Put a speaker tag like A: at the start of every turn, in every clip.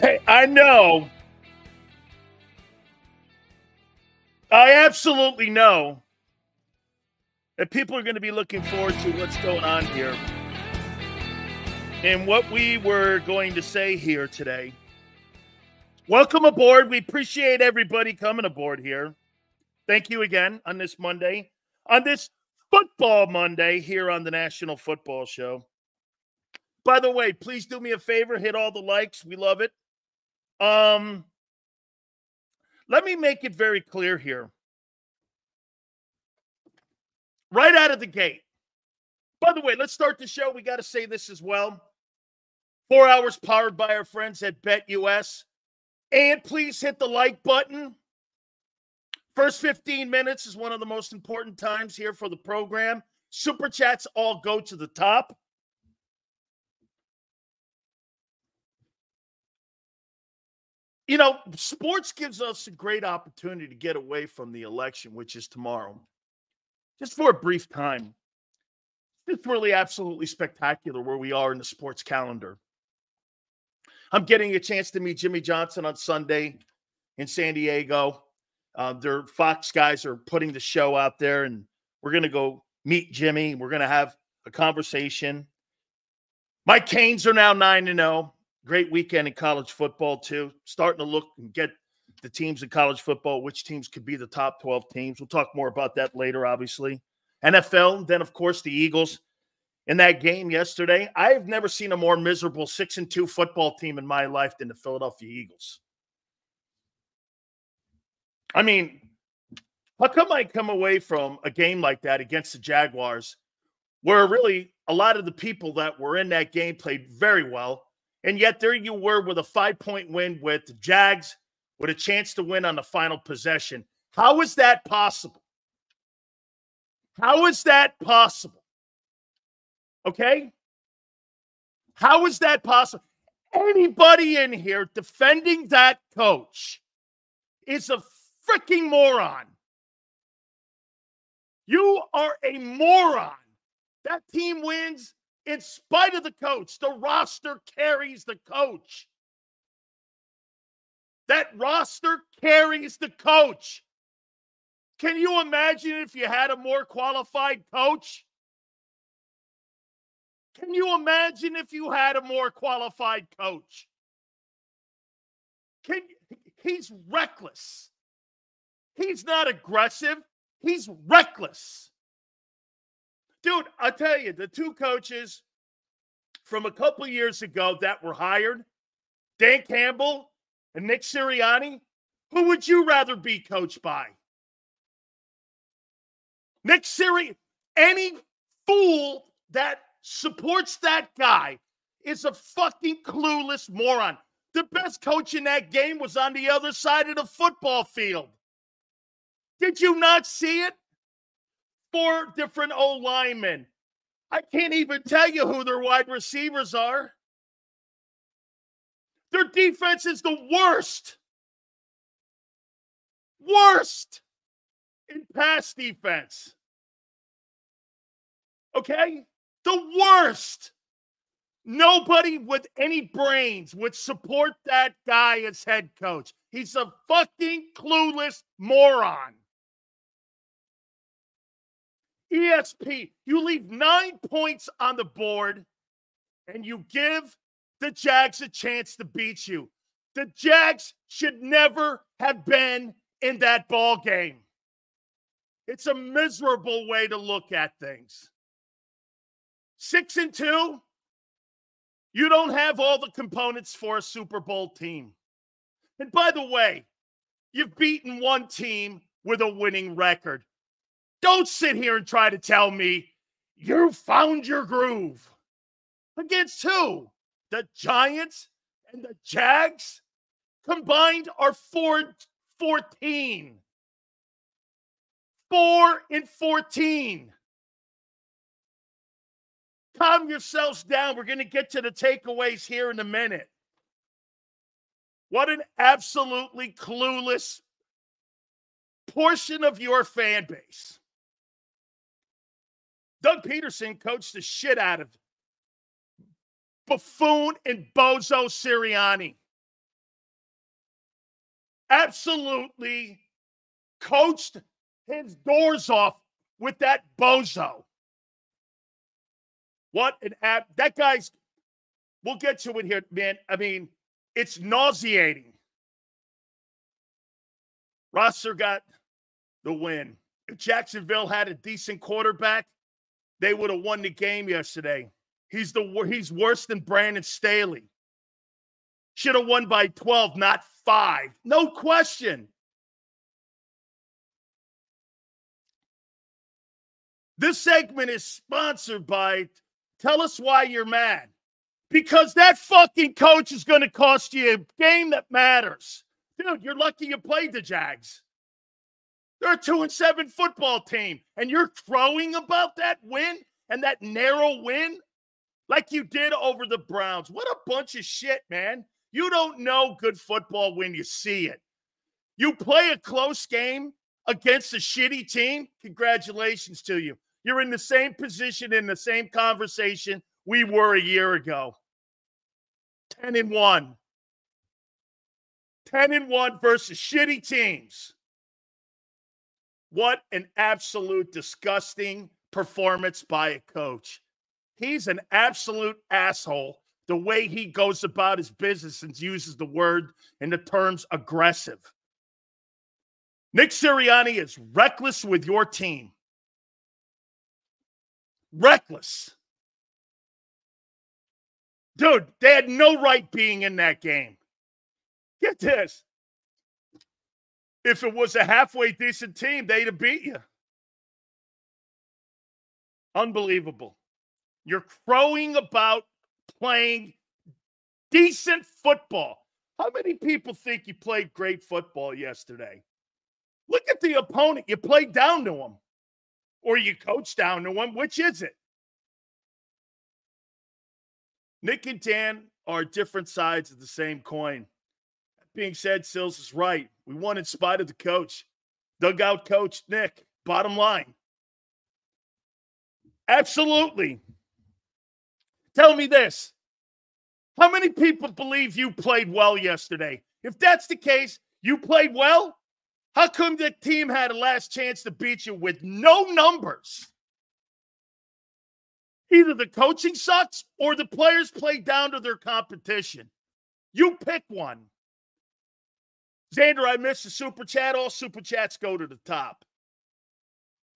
A: Hey, I know. I absolutely know that people are going to be looking forward to what's going on here. And what we were going to say here today. Welcome aboard. We appreciate everybody coming aboard here. Thank you again on this Monday, on this football Monday here on the National Football Show. By the way, please do me a favor, hit all the likes. We love it. Um let me make it very clear here. Right out of the gate. By the way, let's start the show. We got to say this as well. Four hours powered by our friends at BetUS. And please hit the like button. First 15 minutes is one of the most important times here for the program. Super chats all go to the top. You know, sports gives us a great opportunity to get away from the election, which is tomorrow, just for a brief time. It's really absolutely spectacular where we are in the sports calendar. I'm getting a chance to meet Jimmy Johnson on Sunday in San Diego. Uh, their Fox guys are putting the show out there, and we're going to go meet Jimmy. We're going to have a conversation. My Canes are now 9 to 0. Great weekend in college football, too. Starting to look and get the teams in college football, which teams could be the top 12 teams. We'll talk more about that later, obviously. NFL, then, of course, the Eagles in that game yesterday. I've never seen a more miserable 6 and 2 football team in my life than the Philadelphia Eagles. I mean, how come I come away from a game like that against the Jaguars, where really a lot of the people that were in that game played very well, and yet there you were with a five point win with the Jags with a chance to win on the final possession? How is that possible? How is that possible? Okay? How is that possible? Anybody in here defending that coach is a freaking moron. You are a moron. That team wins in spite of the coach. The roster carries the coach. That roster carries the coach. Can you imagine if you had a more qualified coach? Can you imagine if you had a more qualified coach? Can he's reckless. He's not aggressive. He's reckless. Dude, I tell you, the two coaches from a couple years ago that were hired, Dan Campbell and Nick Sirianni, who would you rather be coached by? Nick Sirianni, any fool that supports that guy is a fucking clueless moron. The best coach in that game was on the other side of the football field. Did you not see it? Four different O linemen. I can't even tell you who their wide receivers are. Their defense is the worst. Worst in pass defense. Okay? The worst. Nobody with any brains would support that guy as head coach. He's a fucking clueless moron. ESP, you leave nine points on the board and you give the Jags a chance to beat you. The Jags should never have been in that ball game. It's a miserable way to look at things. Six and two, you don't have all the components for a Super Bowl team. And by the way, you've beaten one team with a winning record. Don't sit here and try to tell me you found your groove. Against who? The Giants and the Jags combined are 4 14. 4 and 14. Calm yourselves down. We're going to get to the takeaways here in a minute. What an absolutely clueless portion of your fan base. Doug Pederson coached the shit out of buffoon and bozo Sirianni. absolutely coached his doors off with that bozo. What an app. That guy's, we'll get to it here, man. I mean, it's nauseating. Rosser got the win. If Jacksonville had a decent quarterback, they would have won the game yesterday. He's the he's worse than Brandon Staley. Should have won by 12, not five. No question. This segment is sponsored by Tell Us Why You're Mad. Because that fucking coach is going to cost you a game that matters. Dude, you're lucky you played the Jags. They're a two and seven football team, and you're crowing about that win and that narrow win like you did over the Browns. What a bunch of shit, man. You don't know good football when you see it. You play a close game against a shitty team. Congratulations to you. You're in the same position in the same conversation we were a year ago. 10 and 1. 10 and 1 versus shitty teams. What an absolute disgusting performance by a coach. He's an absolute asshole the way he goes about his business and uses the word and the terms aggressive. Nick Sirianni is reckless with your team. Reckless. Dude, they had no right being in that game. Get this. If it was a halfway decent team, they'd have beat you. Unbelievable. You're crowing about playing decent football. How many people think you played great football yesterday? Look at the opponent. You played down to them, or you coached down to them. Which is it? Nick and Dan are different sides of the same coin. That being said, Sills is right. We won in spite of the coach. Dugout coach Nick. Bottom line. Absolutely. Tell me this. How many people believe you played well yesterday? If that's the case, you played well. How come the team had a last chance to beat you with no numbers? Either the coaching sucks or the players play down to their competition. You pick one. Xander, I missed the super chat. All super chats go to the top.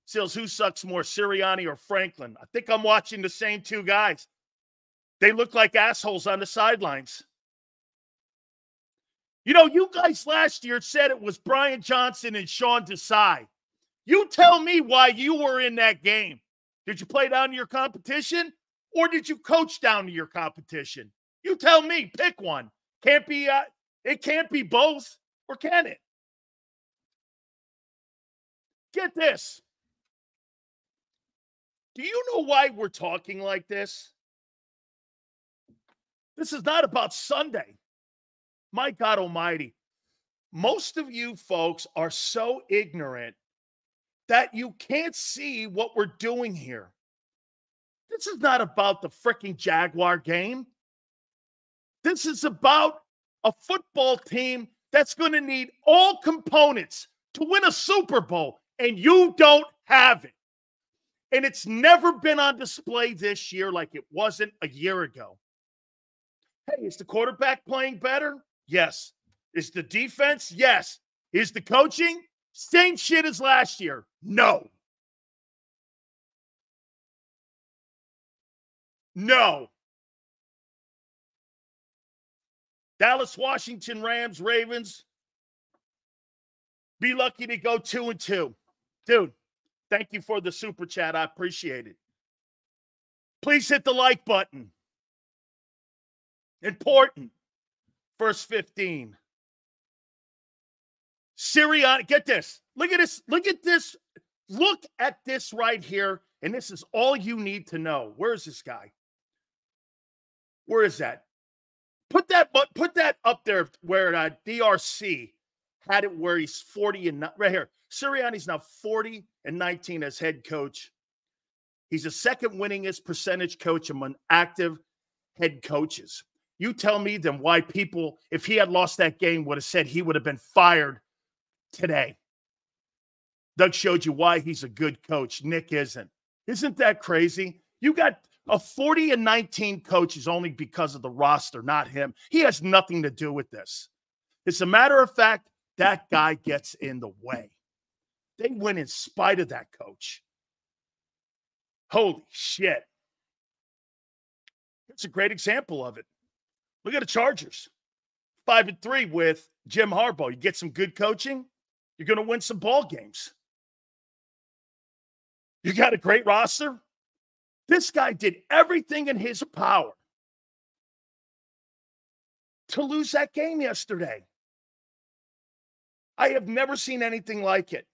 A: Sills, who sucks more, Sirianni or Franklin? I think I'm watching the same two guys. They look like assholes on the sidelines. You know, you guys last year said it was Brian Johnson and Sean Desai. You tell me why you were in that game. Did you play down to your competition or did you coach down to your competition? You tell me, pick one. Can't be uh, it can't be both, or can it? Get this. Do you know why we're talking like this? This is not about Sunday. My God Almighty. Most of you folks are so ignorant that you can't see what we're doing here. This is not about the freaking Jaguar game. This is about a football team that's going to need all components to win a Super Bowl, and you don't have it. And it's never been on display this year like it wasn't a year ago. Hey, is the quarterback playing better? Yes. Is the defense? Yes. Is the coaching? Same shit as last year. No. No. Dallas, Washington, Rams, Ravens. Be lucky to go two and two. Dude, thank you for the super chat. I appreciate it. Please hit the like button. Important. Verse 15. Sirianni, get this. Look at this. Look at this. Look at this right here. And this is all you need to know. Where is this guy? Where is that? Put that but put that up there where uh, DRC had it where he's 40 and right here. Sirianni's now 40 and 19 as head coach. He's the second winningest percentage coach among active head coaches. You tell me then why people, if he had lost that game, would have said he would have been fired today. Doug showed you why he's a good coach. Nick isn't. Isn't that crazy? You got a 40 and 19 coach is only because of the roster, not him. He has nothing to do with this. As a matter of fact, that guy gets in the way. They win in spite of that coach. Holy shit. It's a great example of it. Look at the Chargers. Five and three with Jim Harbaugh. You get some good coaching, you're going to win some ball games. You got a great roster. This guy did everything in his power to lose that game yesterday. I have never seen anything like it.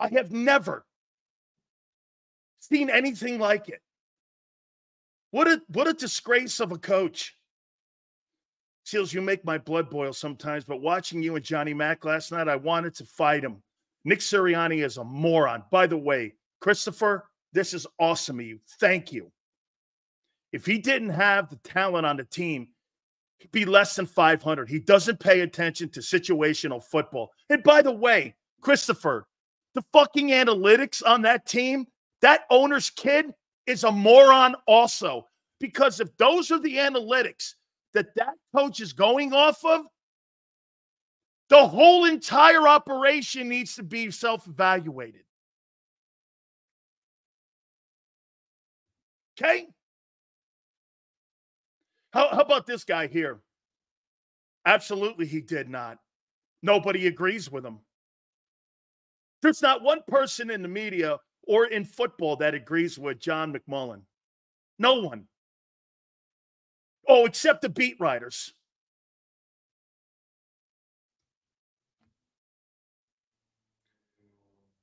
A: I have never seen anything like it. What a what a disgrace of a coach. Seals, you make my blood boil sometimes, but watching you and Johnny Mack last night, I wanted to fight him. Nick Sirianni is a moron. By the way, Christopher, this is awesome of you. Thank you. If he didn't have the talent on the team, he'd be less than 500. He doesn't pay attention to situational football. And by the way, Christopher, the fucking analytics on that team, that owner's kid is a moron also. Because if those are the analytics that that coach is going off of, the whole entire operation needs to be self evaluated. Okay? How, how about this guy here? Absolutely, he did not. Nobody agrees with him. There's not one person in the media or in football that agrees with John McMullen. No one. Oh, except the beat writers.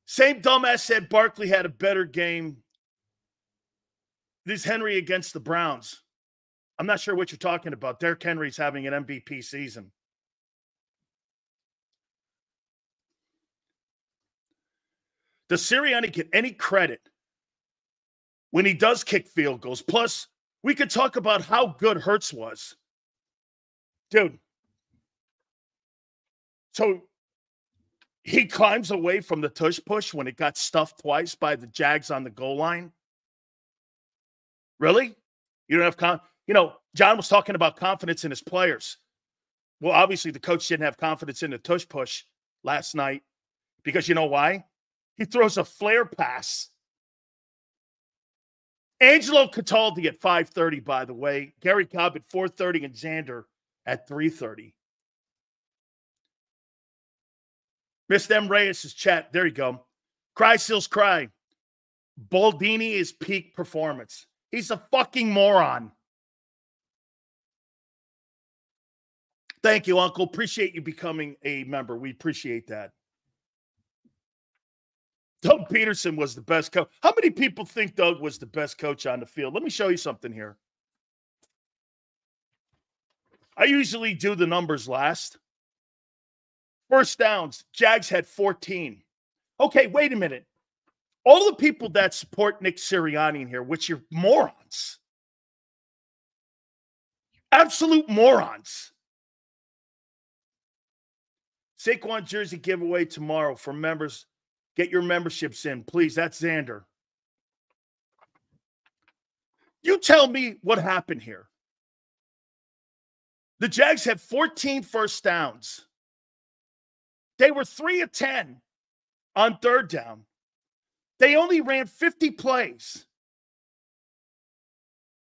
A: Same dumbass said Barkley had a better game. This Henry against the Browns. I'm not sure what you're talking about. Derrick Henry's having an MVP season. Does Sirianni get any credit when he does kick field goals? Plus, we could talk about how good Hurts was. Dude. So he climbs away from the tush push when it got stuffed twice by the Jags on the goal line. Really? You don't have con you know, John was talking about confidence in his players. Well, obviously the coach didn't have confidence in the tush push last night because you know why? He throws a flare pass. Angelo Cataldi at 5:30, by the way. Gary Cobb at 4:30 and Xander at 3:30. Miss M. Reyes' chat. There you go. Cry Seals Cry. Baldini is peak performance. He's a fucking moron. Thank you, Uncle. Appreciate you becoming a member. We appreciate that. Doug Pederson was the best coach. How many people think Doug was the best coach on the field? Let me show you something here. I usually do the numbers last. First downs, Jags had 14. Okay, wait a minute. All the people that support Nick Sirianni in here, which are morons, absolute morons. Saquon jersey giveaway tomorrow for members Get your memberships in, please. That's Xander. You tell me what happened here. The Jags had 14 first downs. They were 3 of 10 on third down. They only ran 50 plays.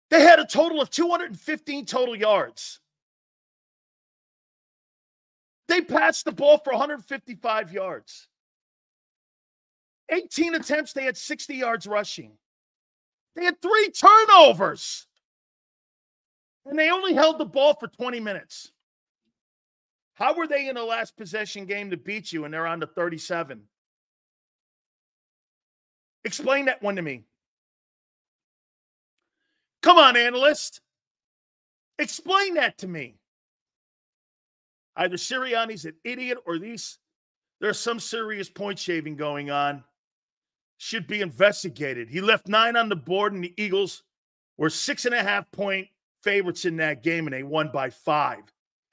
A: They had a total of 215 total yards. They passed the ball for 155 yards. 18 attempts, they had 60 yards rushing. They had three turnovers. And they only held the ball for 20 minutes. How were they in a last possession game to beat you and they're on the 37? Explain that one to me. Come on, analyst. Explain that to me. Either Sirianni's an idiot or these there's some serious point shaving going on should be investigated. He left nine on the board, and the Eagles were six and a half point favorites in that game, and they won by five.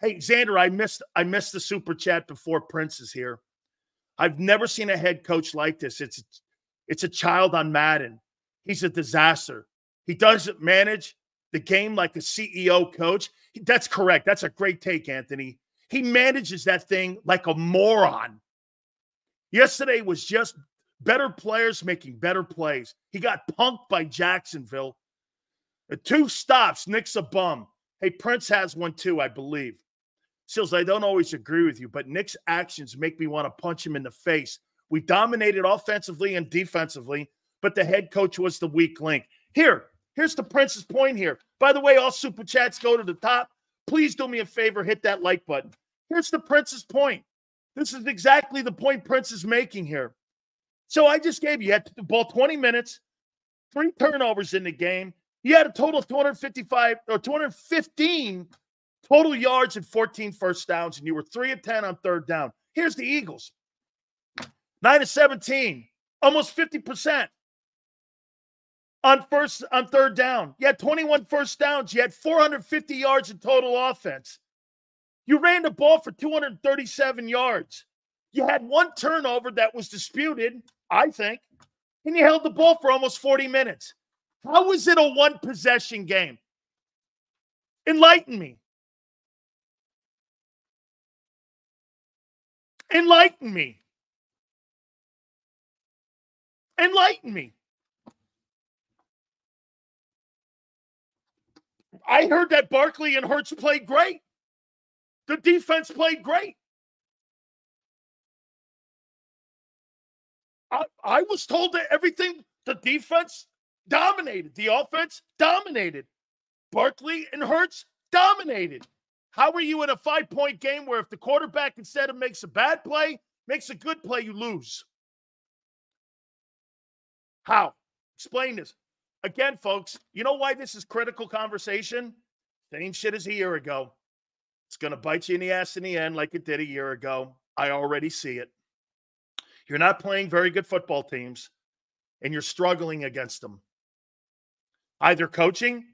A: Hey, Xander, I missed I missed the super chat before Prince is here. I've never seen a head coach like this. It's it's a child on Madden. He's a disaster. He doesn't manage the game like a CEO coach. That's correct. That's a great take, Anthony. He manages that thing like a moron. Yesterday was just better players making better plays. He got punked by Jacksonville. The two stops, Nick's a bum. Hey, Prince has one too, I believe. Sills, I don't always agree with you, but Nick's actions make me want to punch him in the face. We dominated offensively and defensively, but the head coach was the weak link. Here, here's the Prince's point here. By the way, all super chats go to the top. Please do me a favor, hit that like button. Here's the Prince's point. This is exactly the point Prince is making here. So I just gave you, you had the ball 20 minutes, three turnovers in the game. You had a total of 255 or 215 total yards and 14 first downs, and you were three of 10 on third down. Here's the Eagles nine of 17, almost 50% on first on third down. You had 21 first downs. You had 450 yards in total offense. You ran the ball for 237 yards. You had one turnover that was disputed, I think, and you held the ball for almost 40 minutes. How was it a one possession game? Enlighten me. Enlighten me. Enlighten me. I heard that Barkley and Hurts played great. The defense played great. I, I was told that everything, the defense dominated, the offense dominated. Barkley and Hurts dominated. How are you in a five point game where if the quarterback instead of makes a bad play, makes a good play, you lose? How? Explain this. Again, folks, you know why this is critical conversation? Same shit as a year ago. It's going to bite you in the ass in the end, like it did a year ago. I already see it. You're not playing very good football teams, and you're struggling against them. Either coaching,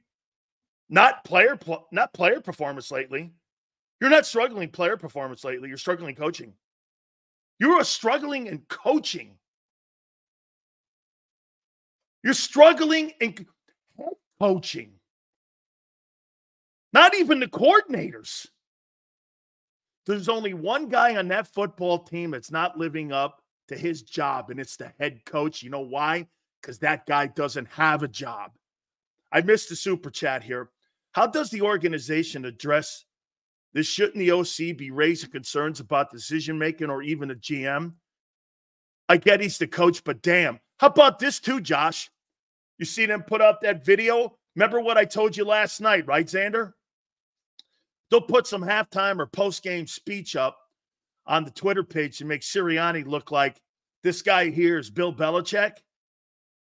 A: not player, not player performance lately. You're not struggling player performance lately. You're struggling coaching. You are struggling in coaching. You're struggling in coaching. Not even the coordinators. There's only one guy on that football team that's not living up to his job, and it's the head coach. You know why? Because that guy doesn't have a job. I missed the super chat here. How does the organization address this? Shouldn't the OC be raising concerns about decision making or even a GM? I get he's the coach, but damn. How about this too, Josh? You see them put up that video? Remember what I told you last night, right, Xander? They'll put some halftime or post game speech up on the Twitter page to make Sirianni look like this guy here is Bill Belichick.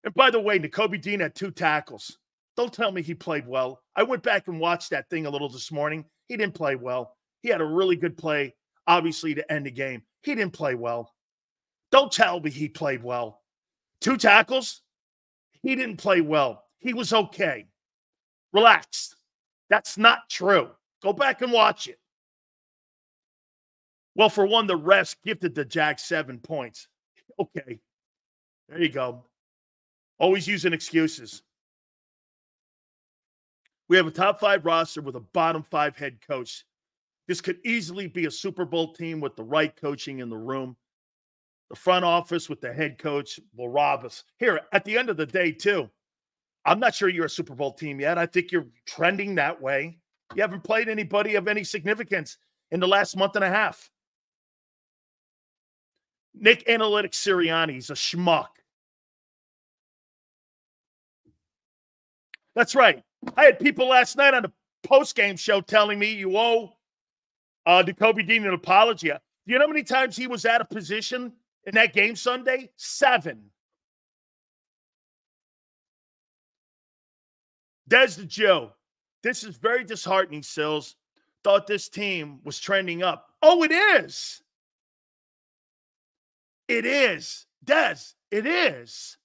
A: And by the way, Nakobe Dean had two tackles. Don't tell me he played well. I went back and watched that thing a little this morning. He didn't play well. He had a really good play, obviously, to end the game. He didn't play well. Don't tell me he played well. Two tackles. He didn't play well. He was okay. Relax. That's not true. Go back and watch it. Well, for one, the refs gifted the Jack seven points. Okay. There you go. Always using excuses. We have a top five roster with a bottom five head coach. This could easily be a Super Bowl team with the right coaching in the room. The front office with the head coach will rob us. Here, at the end of the day, too, I'm not sure you're a Super Bowl team yet. I think you're trending that way. You haven't played anybody of any significance in the last month and a half. Nick Analytics Sirianni's a schmuck. That's right. I had people last night on the post game show telling me you owe uh, Kobe Dean an apology. Do you know how many times he was out of position in that game Sunday? Seven. Des the Joe. This is very disheartening, Sills. Thought this team was trending up. Oh, it is. It is. Des, it is.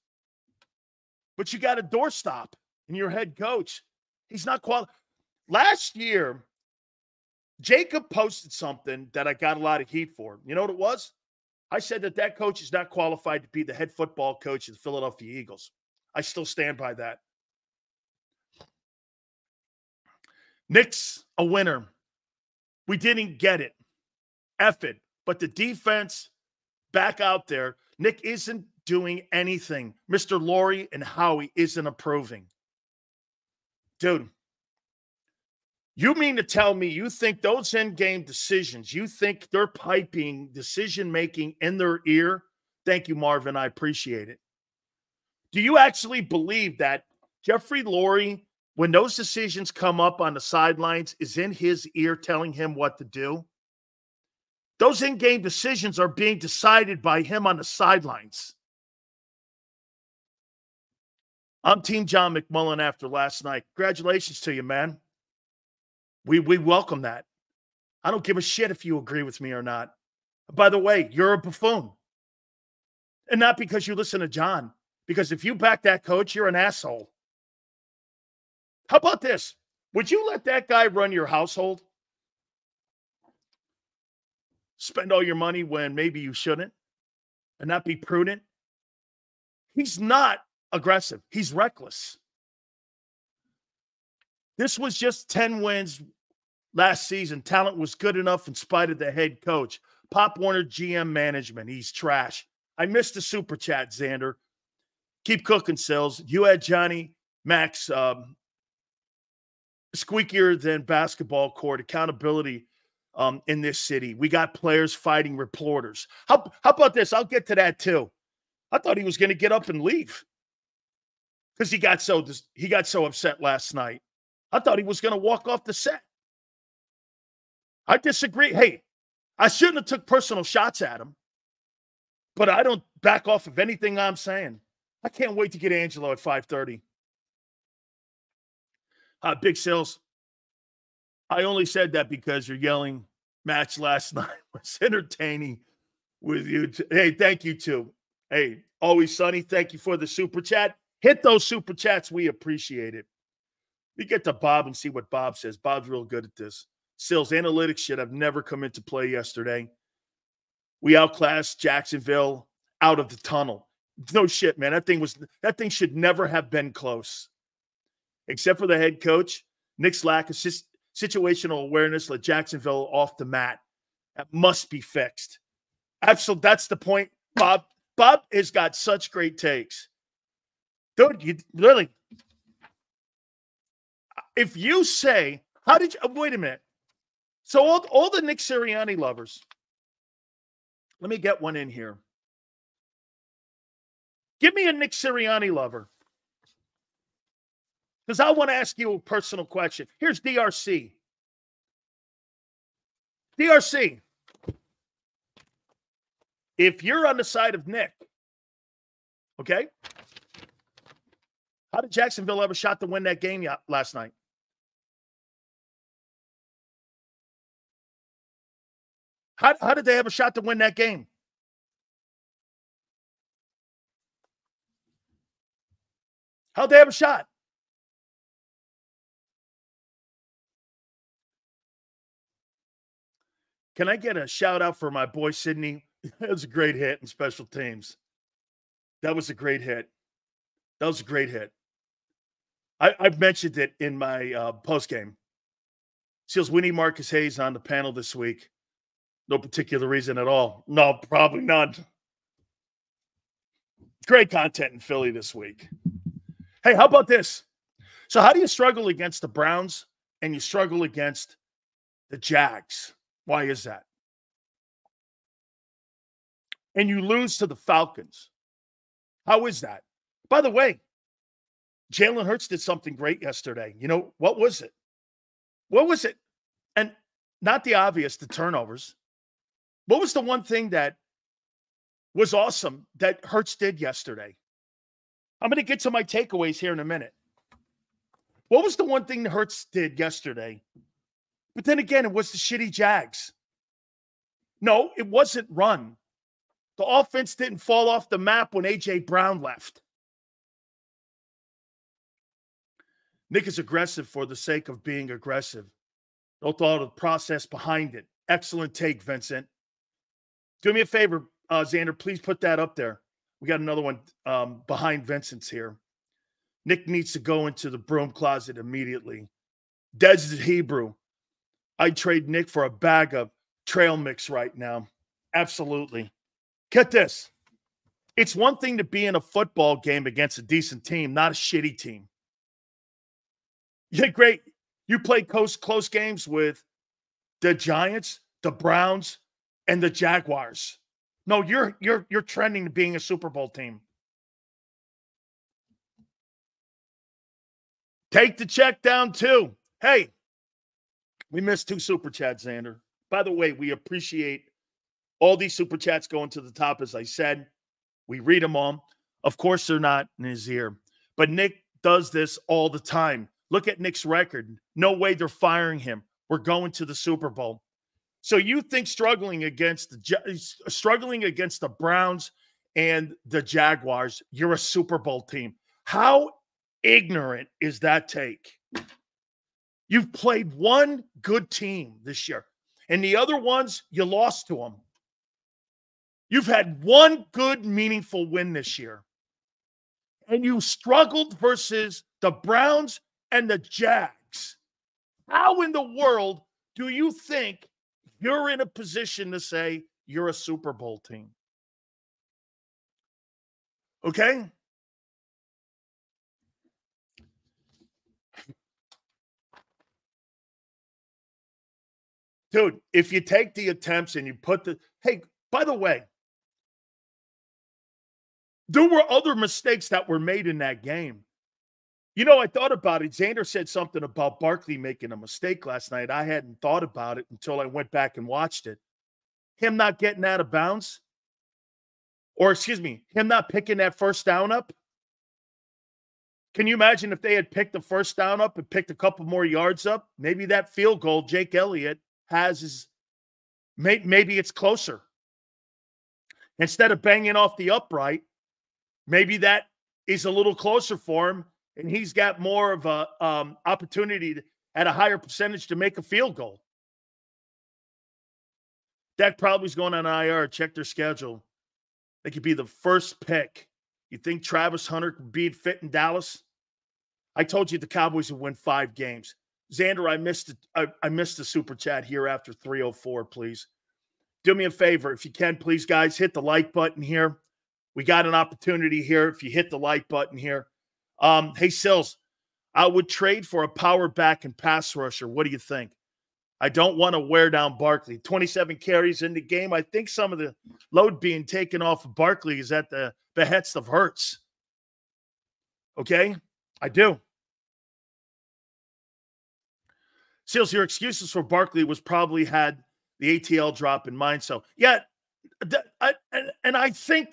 A: But you got a doorstop in your head coach. He's not qualified. last year, Jacob posted something that I got a lot of heat for. You know what it was? I said that that coach is not qualified to be the head football coach of the Philadelphia Eagles. I still stand by that. Nick's a winner. We didn't get it. F it. But the defense back out there, Nick isn't doing anything. Mr. Lurie and Howie isn't approving. Dude, you mean to tell me you think those end game decisions, you think they're piping decision making in their ear? Thank you, Marvin. I appreciate it. Do you actually believe that Jeffrey Lurie, when those decisions come up on the sidelines, is in his ear telling him what to do? Those in game decisions are being decided by him on the sidelines. I'm Team John McMullen after last night. Congratulations to you, man. We we welcome that. I don't give a shit if you agree with me or not. By the way, you're a buffoon. And not because you listen to John, because if you back that coach, you're an asshole. How about this? Would you let that guy run your household? Spend all your money when maybe you shouldn't and not be prudent? He's not aggressive, he's reckless. This was just 10 wins last season. Talent was good enough in spite of the head coach. Pop Warner GM management. He's trash. I missed the super chat, Xander. Keep cooking, Sills. You had Johnny Max um, squeakier than basketball court accountability um, in this city. We got players fighting reporters. How, how about this? I'll get to that too. I thought he was going to get up and leave because he got so he got so upset last night. I thought he was going to walk off the set. I disagree. Hey, I shouldn't have took personal shots at him, but I don't back off of anything I'm saying. I can't wait to get Angelo at 5:30. Uh, big sales. I only said that because you're yelling match last night was entertaining with you. Hey, thank you too. Hey, always sunny. Thank you for the super chat. Hit those super chats. We appreciate it. We get to Bob and see what Bob says. Bob's real good at this. Sales analytics should have never come into play yesterday. We outclassed Jacksonville out of the tunnel. No shit, man. That thing was that thing should never have been close. Except for the head coach, Nick's lack of situational awareness let Jacksonville off the mat. That must be fixed. Absolutely, that's the point. Bob Bob has got such great takes. Dude, you really if you say, how did you wait a minute? So all, all the Nick Sirianni lovers, let me get one in here. Give me a Nick Sirianni lover. Because I want to ask you a personal question. Here's DRC. DRC. If you're on the side of Nick, okay? How did Jacksonville a shot to win that game last night? How, how did they have a shot to win that game? How'd they have a shot? Can I get a shout out for my boy Sydney? that was a great hit in special teams. That was a great hit. That was a great hit. I, have mentioned it in my uh, post game. Seals, we need Marcus Hayes on the panel this week. No particular reason at all. No, probably not. Great content in Philly this week. Hey, how about this? So, how do you struggle against the Browns and you struggle against the Jags? Why is that? And you lose to the Falcons. How is that? By the way, Jalen Hurts did something great yesterday. You know, what was it? What was it? And not the obvious, the turnovers. What was the one thing that was awesome that Hurts did yesterday? I'm going to get to my takeaways here in a minute. What was the one thing that Hurts did yesterday? But then again, it was the shitty Jags. No, it wasn't run. The offense didn't fall off the map when A.J. Brown left. Nick is aggressive for the sake of being aggressive. No thought of the process behind it. Excellent take, Vincent. Do me a favor, uh, Xander. Please put that up there. We got another one um, behind Vincent's here. Nick needs to go into the broom closet immediately. Des Hebrew. I'd trade Nick for a bag of trail mix right now. Absolutely. Get this. It's one thing to be in a football game against a decent team, not a shitty team. Yeah, great. You play close close games with the Giants, the Browns, and the Jaguars. No, you're you're you're trending to being a Super Bowl team. Take the check down too. Hey, we missed two super chats, Xander. By the way, we appreciate all these super chats going to the top, as I said. We read them all. Of course, they're not in his ear, but Nick does this all the time. Look at Nick's record. No way they're firing him. We're going to the Super Bowl. So you think struggling against the uh, struggling against the Browns and the Jaguars, you're a Super Bowl team. How ignorant is that take? You've played one good team this year, and the other ones you lost to them. You've had one good, meaningful win this year, and you struggled versus the Browns and the Jags. How in the world do you think you're in a position to say you're a Super Bowl team? Okay? Dude, if you take the attempts and you put the hey, by the way, there were other mistakes that were made in that game. You know, I thought about it. Xander said something about Barkley making a mistake last night. I hadn't thought about it until I went back and watched it. Him not getting out of bounds, or excuse me, him not picking that first down up. Can you imagine if they had picked the first down up and picked a couple more yards up? Maybe that field goal Jake Elliott has is maybe it's closer. Instead of banging off the upright, maybe that is a little closer for him and he's got more of a um, opportunity to, at a higher percentage to make a field goal. Dak probably is going on IR. Check their schedule. They could be the first pick. You think Travis Hunter could be fit in Dallas? I told you the Cowboys would win five games. Xander, I missed it. I, I missed the super chat here after 304, please. Do me a favor. If you can, please, guys, hit the like button here. We got an opportunity here. If you hit the like button here, um, hey, Sills, I would trade for a power back and pass rusher. What do you think? I don't want to wear down Barkley. 27 carries in the game. I think some of the load being taken off of Barkley is at the behest of Hurts. Okay? I do. Seals, your excuses for Barkley was probably had the ATL drop in mind. So, yeah, I, and, and I think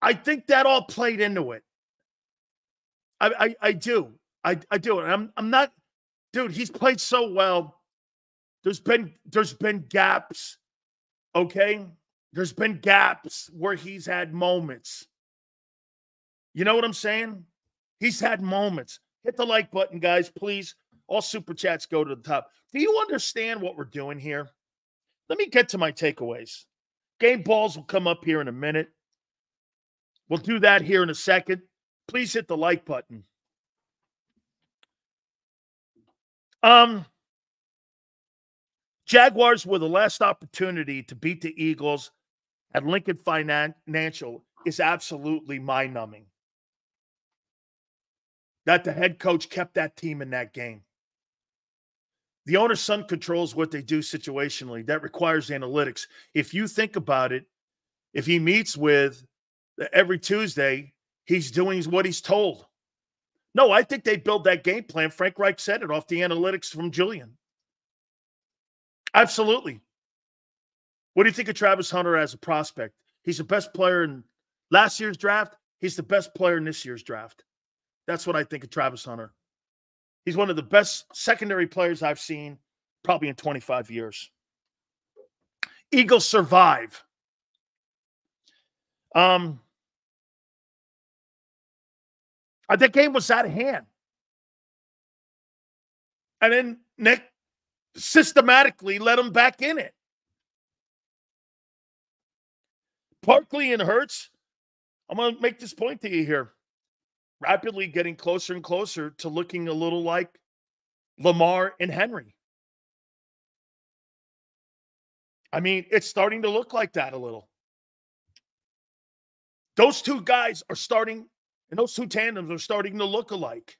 A: I think that all played into it. I, I, I do. I, I do. And I'm I'm not dude, he's played so well. There's been there's been gaps. Okay? There's been gaps where he's had moments. You know what I'm saying? He's had moments. Hit the like button, guys, please. All super chats go to the top. Do you understand what we're doing here? Let me get to my takeaways. Game balls will come up here in a minute. We'll do that here in a second please hit the like button. Um, Jaguars were the last opportunity to beat the Eagles at Lincoln Financial is absolutely mind numbing. That the head coach kept that team in that game. The owner's son controls what they do situationally. That requires analytics. If you think about it, if he meets with every Tuesday he's doing what he's told. No, I think they build that game plan. Frank Reich said it off the analytics from Julian. Absolutely. What do you think of Travis Hunter as a prospect? He's the best player in last year's draft. He's the best player in this year's draft. That's what I think of Travis Hunter. He's one of the best secondary players I've seen probably in 25 years. Eagles survive. Um, uh, that game was out of hand. And then Nick systematically let him back in it. Barkley and Hurts, I'm going to make this point to you here. Rapidly getting closer and closer to looking a little like Lamar and Henry. I mean, it's starting to look like that a little. Those two guys are starting, and those two tandems are starting to look alike.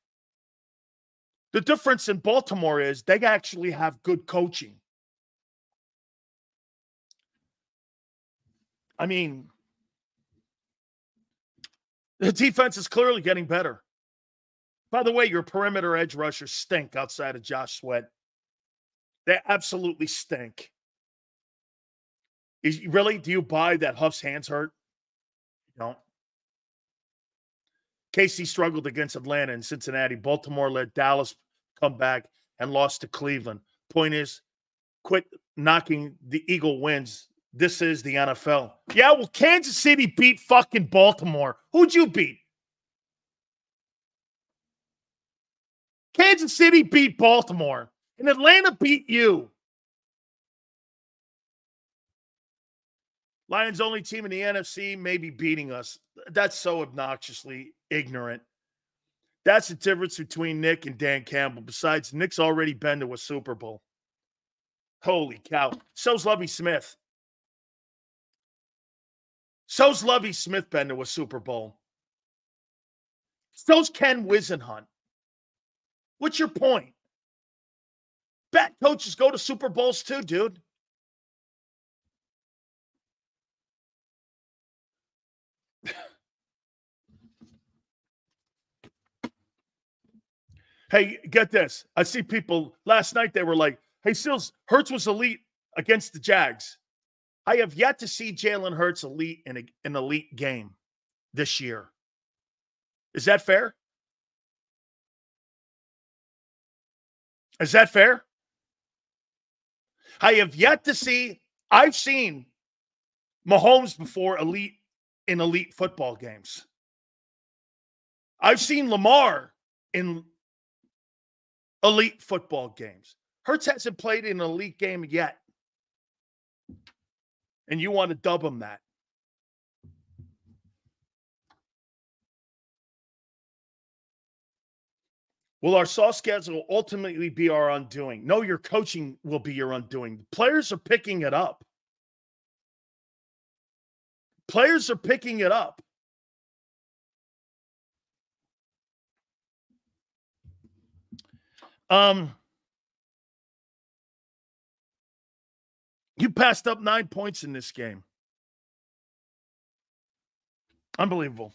A: The difference in Baltimore is they actually have good coaching. I mean, the defense is clearly getting better. By the way, your perimeter edge rushers stink outside of Josh Sweat. They absolutely stink. Is really? Do you buy that Huff's hands hurt? You don't. KC struggled against Atlanta and Cincinnati. Baltimore let Dallas come back and lost to Cleveland. Point is, quit knocking the Eagle wins. This is the NFL. Yeah, well, Kansas City beat fucking Baltimore. Who'd you beat? Kansas City beat Baltimore, and Atlanta beat you. Lions only team in the NFC may be beating us. That's so obnoxiously ignorant. That's the difference between Nick and Dan Campbell. Besides, Nick's already been to a Super Bowl. Holy cow. So's Lovie Smith. So's Lovie Smith been to a Super Bowl. So's Ken Whisenhunt. What's your point? Bet coaches go to Super Bowls too, dude. Hey, get this. I see people last night, they were like, hey, Sills, Hurts was elite against the Jags. I have yet to see Jalen Hurts elite in a, an elite game this year. Is that fair? Is that fair? I have yet to see, I've seen Mahomes before elite in elite football games. I've seen Lamar in elite football games. Hurts hasn't played an elite game yet. And you want to dub him that. Will our soft schedule ultimately be our undoing? No, your coaching will be your undoing. Players are picking it up. Players are picking it up. Um, you passed up nine points in this game. Unbelievable.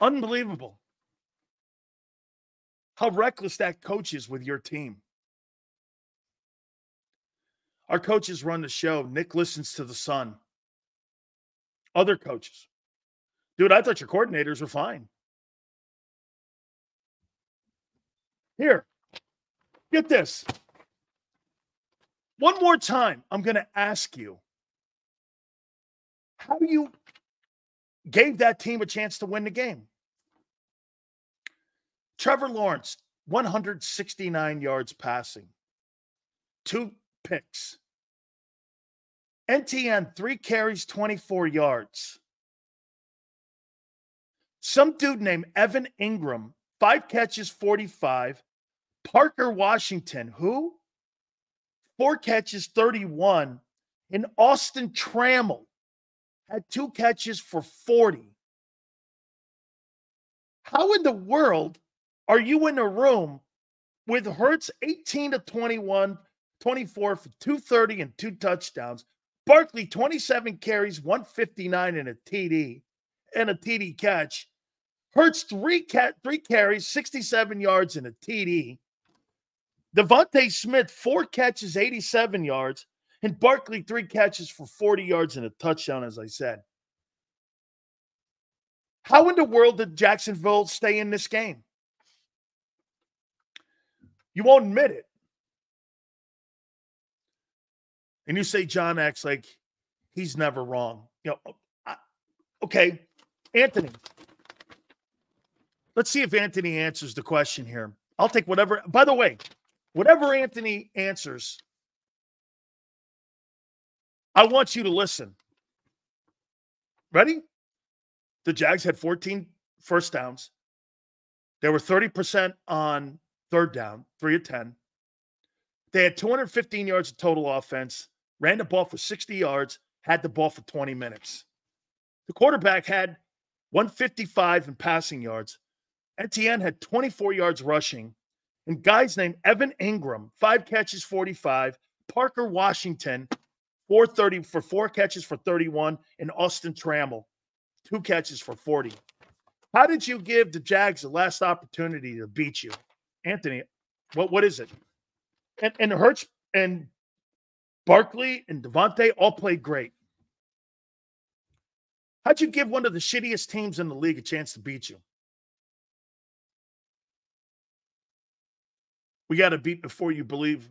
A: Unbelievable. How reckless that coach is with your team. Our coaches run the show. Nick listens to the Sun. Other coaches. Dude, I thought your coordinators were fine. Here, get this. One more time, I'm going to ask you how you gave that team a chance to win the game. Trevor Lawrence, 169 yards passing, two picks. Etienne, three carries, 24 yards. Some dude named Evan Engram, five catches, 45. Parker Washington, who? Four catches, 31. And Austin Trammell had two catches for 40. How in the world are you in a room with Hurts 18 to 21, 24 for 230 and two touchdowns? Barkley 27 carries, 159 and a TD and a TD catch. Hurts three cat three carries, 67 yards and a TD. DeVonta Smith, four catches, 87 yards, and Barkley, three catches for 40 yards and a touchdown, as I said. How in the world did Jacksonville stay in this game? You won't admit it. And you say John acts like he's never wrong. You know, I, okay, Anthony. Let's see if Anthony answers the question here. I'll take whatever. By the way, whatever Anthony answers, I want you to listen. Ready? The Jags had 14 first downs. They were 30% on third down, three of 10. They had 215 yards of total offense, ran the ball for 60 yards, had the ball for 20 minutes. The quarterback had 155 in passing yards. Etienne had 24 yards rushing. And guys named Evan Engram, five catches, 45. Parker Washington, 430 for four catches for 31. And Austin Trammell, two catches for 40. How did you give the Jags the last opportunity to beat you? Anthony, what, what is it? And, and Hurts and Barkley and DeVonta all played great. How'd you give one of the shittiest teams in the league a chance to beat you? We got to beat before you believe.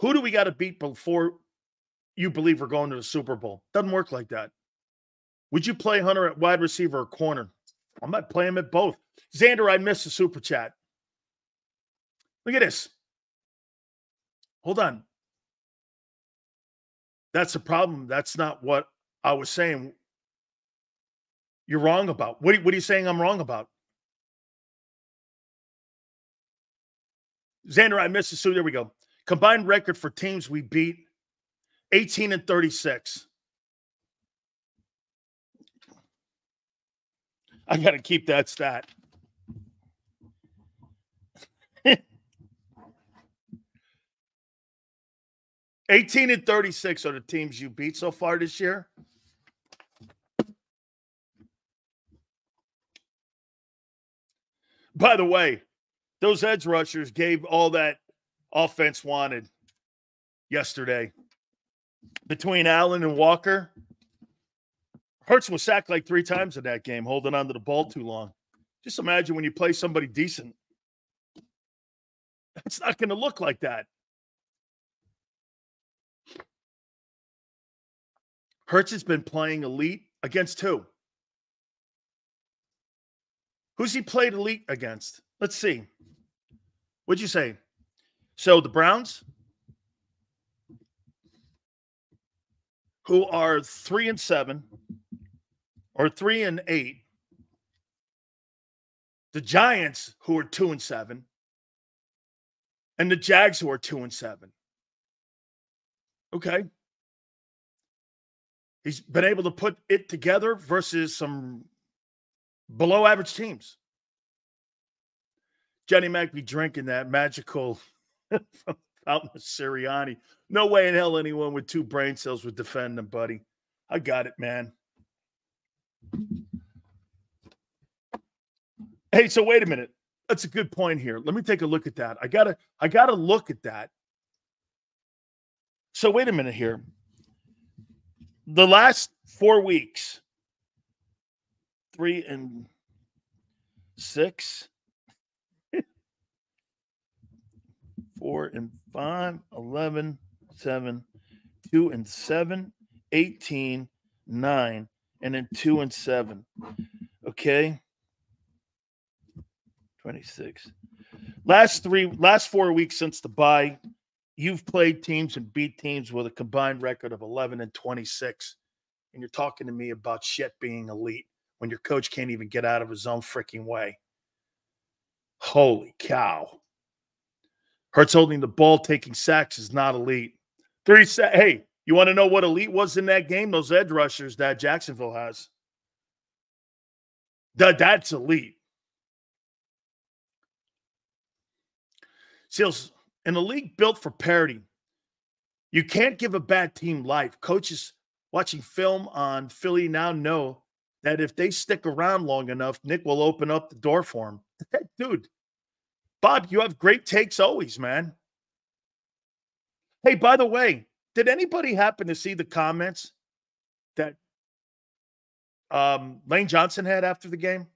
A: Who do we got to beat before you believe we're going to the Super Bowl? Doesn't work like that. Would you play Hunter at wide receiver or corner? I might play him at both. Xander, I missed the super chat. Look at this. Hold on. That's the problem. That's not what I was saying. You're wrong about. What, what are you saying I'm wrong about? Xander, I missed it. suit. there we go. Combined record for teams we beat 18 and 36. I got to keep that stat. Eighteen and thirty-six are the teams you beat so far this year. By the way, those edge rushers gave all that offense wanted yesterday. Between Allen and Walker, Hurts was sacked like three times in that game, holding on to the ball too long. Just imagine when you play somebody decent. It's not going to look like that. Hurts has been playing elite against who? Who's he played elite against? Let's see. What'd you say? So the Browns, who are three and seven, or three and eight. The Giants, who are two and seven, and the Jags, who are two and seven. Okay. He's been able to put it together versus some below average teams. Jenny Mac be drinking that magical from Fountain Sirianni. No way in hell anyone with two brain cells would defend him, buddy. I got it, man. Hey, so wait a minute. That's a good point here. Let me take a look at that. I gotta, I gotta look at that. So wait a minute here. The last four weeks, three and six, four and five, 11, seven, two and seven, 18, nine, and then two and seven. Okay. 26. Last three, last four weeks since the bye, you've played teams and beat teams with a combined record of 11 and 26. And you're talking to me about shit being elite when your coach can't even get out of his own freaking way. Holy cow. Hurts holding the ball, taking sacks is not elite. Three sa- Hey, you want to know what elite was in that game? Those edge rushers that Jacksonville has. That, that's elite. Seals, in a league built for parity, you can't give a bad team life. Coaches watching film on Philly now know that if they stick around long enough, Nick will open up the door for him. Dude, Bob, you have great takes always, man. Hey, by the way, did anybody happen to see the comments that um, Lane Johnson had after the game?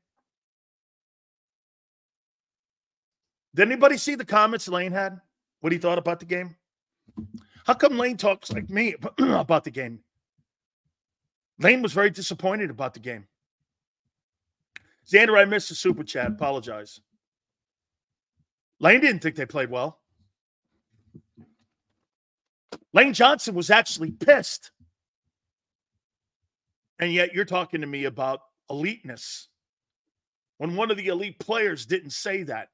A: Did anybody see the comments Lane had? What he thought about the game? How come Lane talks like me about the game? Lane was very disappointed about the game. Xander, I missed the super chat. Apologize. Lane didn't think they played well. Lane Johnson was actually pissed. And yet you're talking to me about eliteness when one of the elite players didn't say that.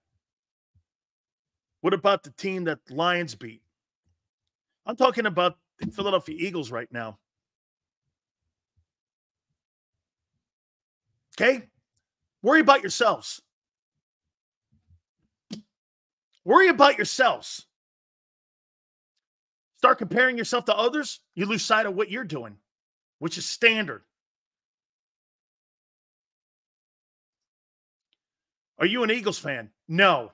A: What about the team that Lions beat? I'm talking about the Philadelphia Eagles right now. Okay? Worry about yourselves. Worry about yourselves. Start comparing yourself to others, you lose sight of what you're doing, which is standard. Are you an Eagles fan? No.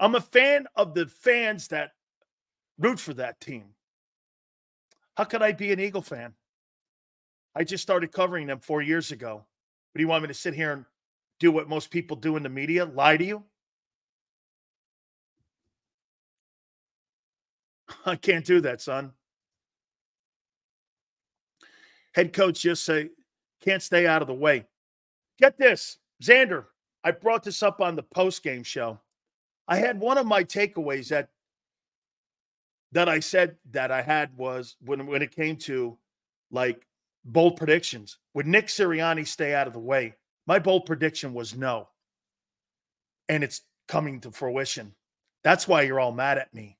A: I'm a fan of the fans that root for that team. How could I be an Eagle fan? I just started covering them four years ago. But do you want me to sit here and do what most people do in the media? Lie to you? I can't do that, son. Head coach just say, can't stay out of the way. Get this, Xander. I brought this up on the post game show. I had one of my takeaways that that I said that I had was when when it came to like bold predictions. Would Nick Sirianni stay out of the way? My bold prediction was no. And it's coming to fruition. That's why you're all mad at me.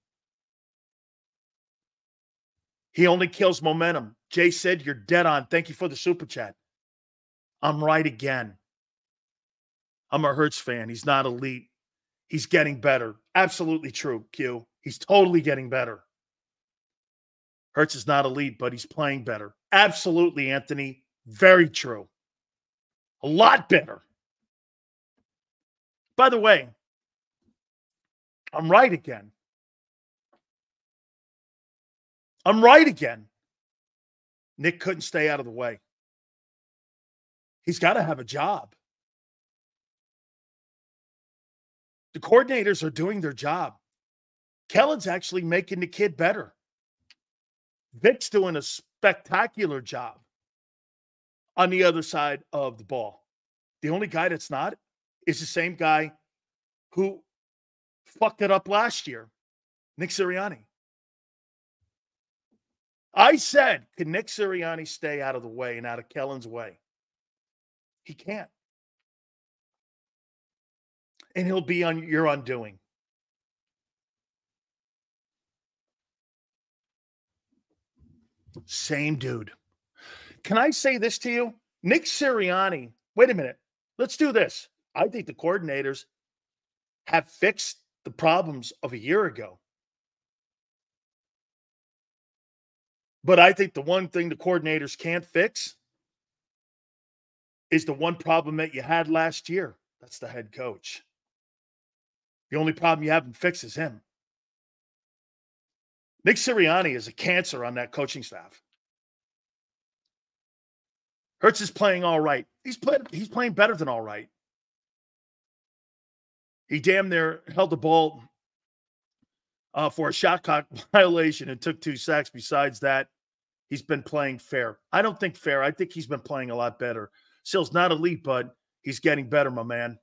A: He only kills momentum. Jay said, You're dead on. Thank you for the super chat. I'm right again. I'm a Hurts fan. He's not elite. He's getting better. Absolutely true, Q. He's totally getting better. Hurts is not elite, but he's playing better. Absolutely, Anthony. Very true. A lot better. By the way, I'm right again. I'm right again. Nick couldn't stay out of the way. He's got to have a job. The coordinators are doing their job. Kellen's actually making the kid better. Vic's doing a spectacular job on the other side of the ball. The only guy that's not is the same guy who fucked it up last year, Nick Sirianni. I said, can Nick Sirianni stay out of the way and out of Kellen's way? He can't and he'll be on your undoing. Same dude. Can I say this to you? Nick Sirianni, wait a minute. Let's do this. I think the coordinators have fixed the problems of a year ago. But I think the one thing the coordinators can't fix is the one problem that you had last year. That's the head coach. The only problem you haven't fixed is him. Nick Sirianni is a cancer on that coaching staff. Hurts is playing all right. He's playing, he's playing better than all right. He damn near held the ball uh, for a shot clock violation and took two sacks. Besides that, he's been playing fair. I don't think fair. I think he's been playing a lot better. Still's not elite, but he's getting better, my man.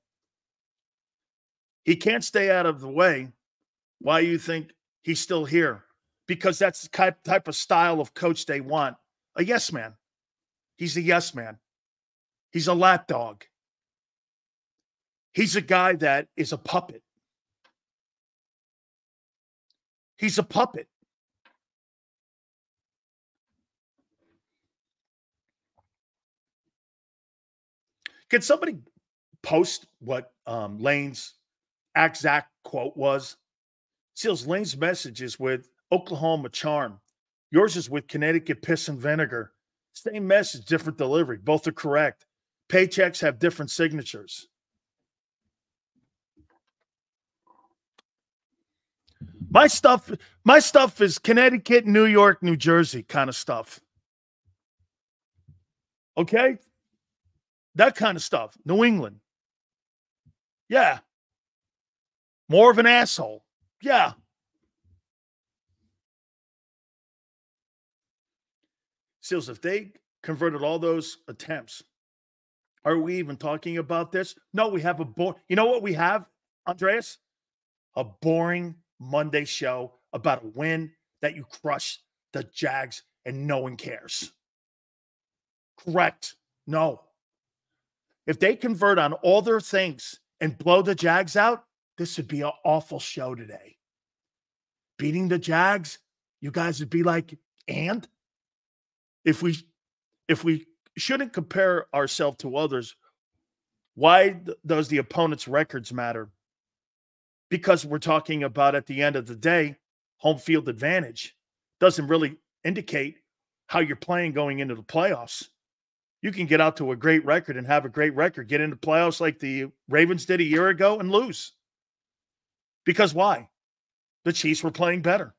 A: He can't stay out of the way. Why you think he's still here? Because that's the type, type of style of coach they want. A yes man. He's a yes man. He's a lapdog. He's a guy that is a puppet. He's a puppet. Can somebody post what um, Lane's exact quote was Seals Lane's message is with Oklahoma charm. Yours is with Connecticut piss and vinegar. Same message, different delivery. Both are correct. Paychecks have different signatures. My stuff, my stuff is Connecticut, New York, New Jersey kind of stuff. Okay? That kind of stuff. New England. Yeah. More of an asshole. Yeah. Seals, if they converted all those attempts Are we even talking about this? No, we have a bo- You know what we have, Andreas? A boring Monday show about a win that you crush the Jags and no one cares. Correct. No. If they convert on all their things and blow the Jags out, this would be an awful show today. Beating the Jags, you guys would be like, and if we if we shouldn't compare ourselves to others, why th- does the opponent's records matter? Because we're talking about at the end of the day, home field advantage doesn't really indicate how you're playing going into the playoffs. You can get out to a great record and have a great record, get into playoffs like the Ravens did a year ago and lose. Because why? The Chiefs were playing better.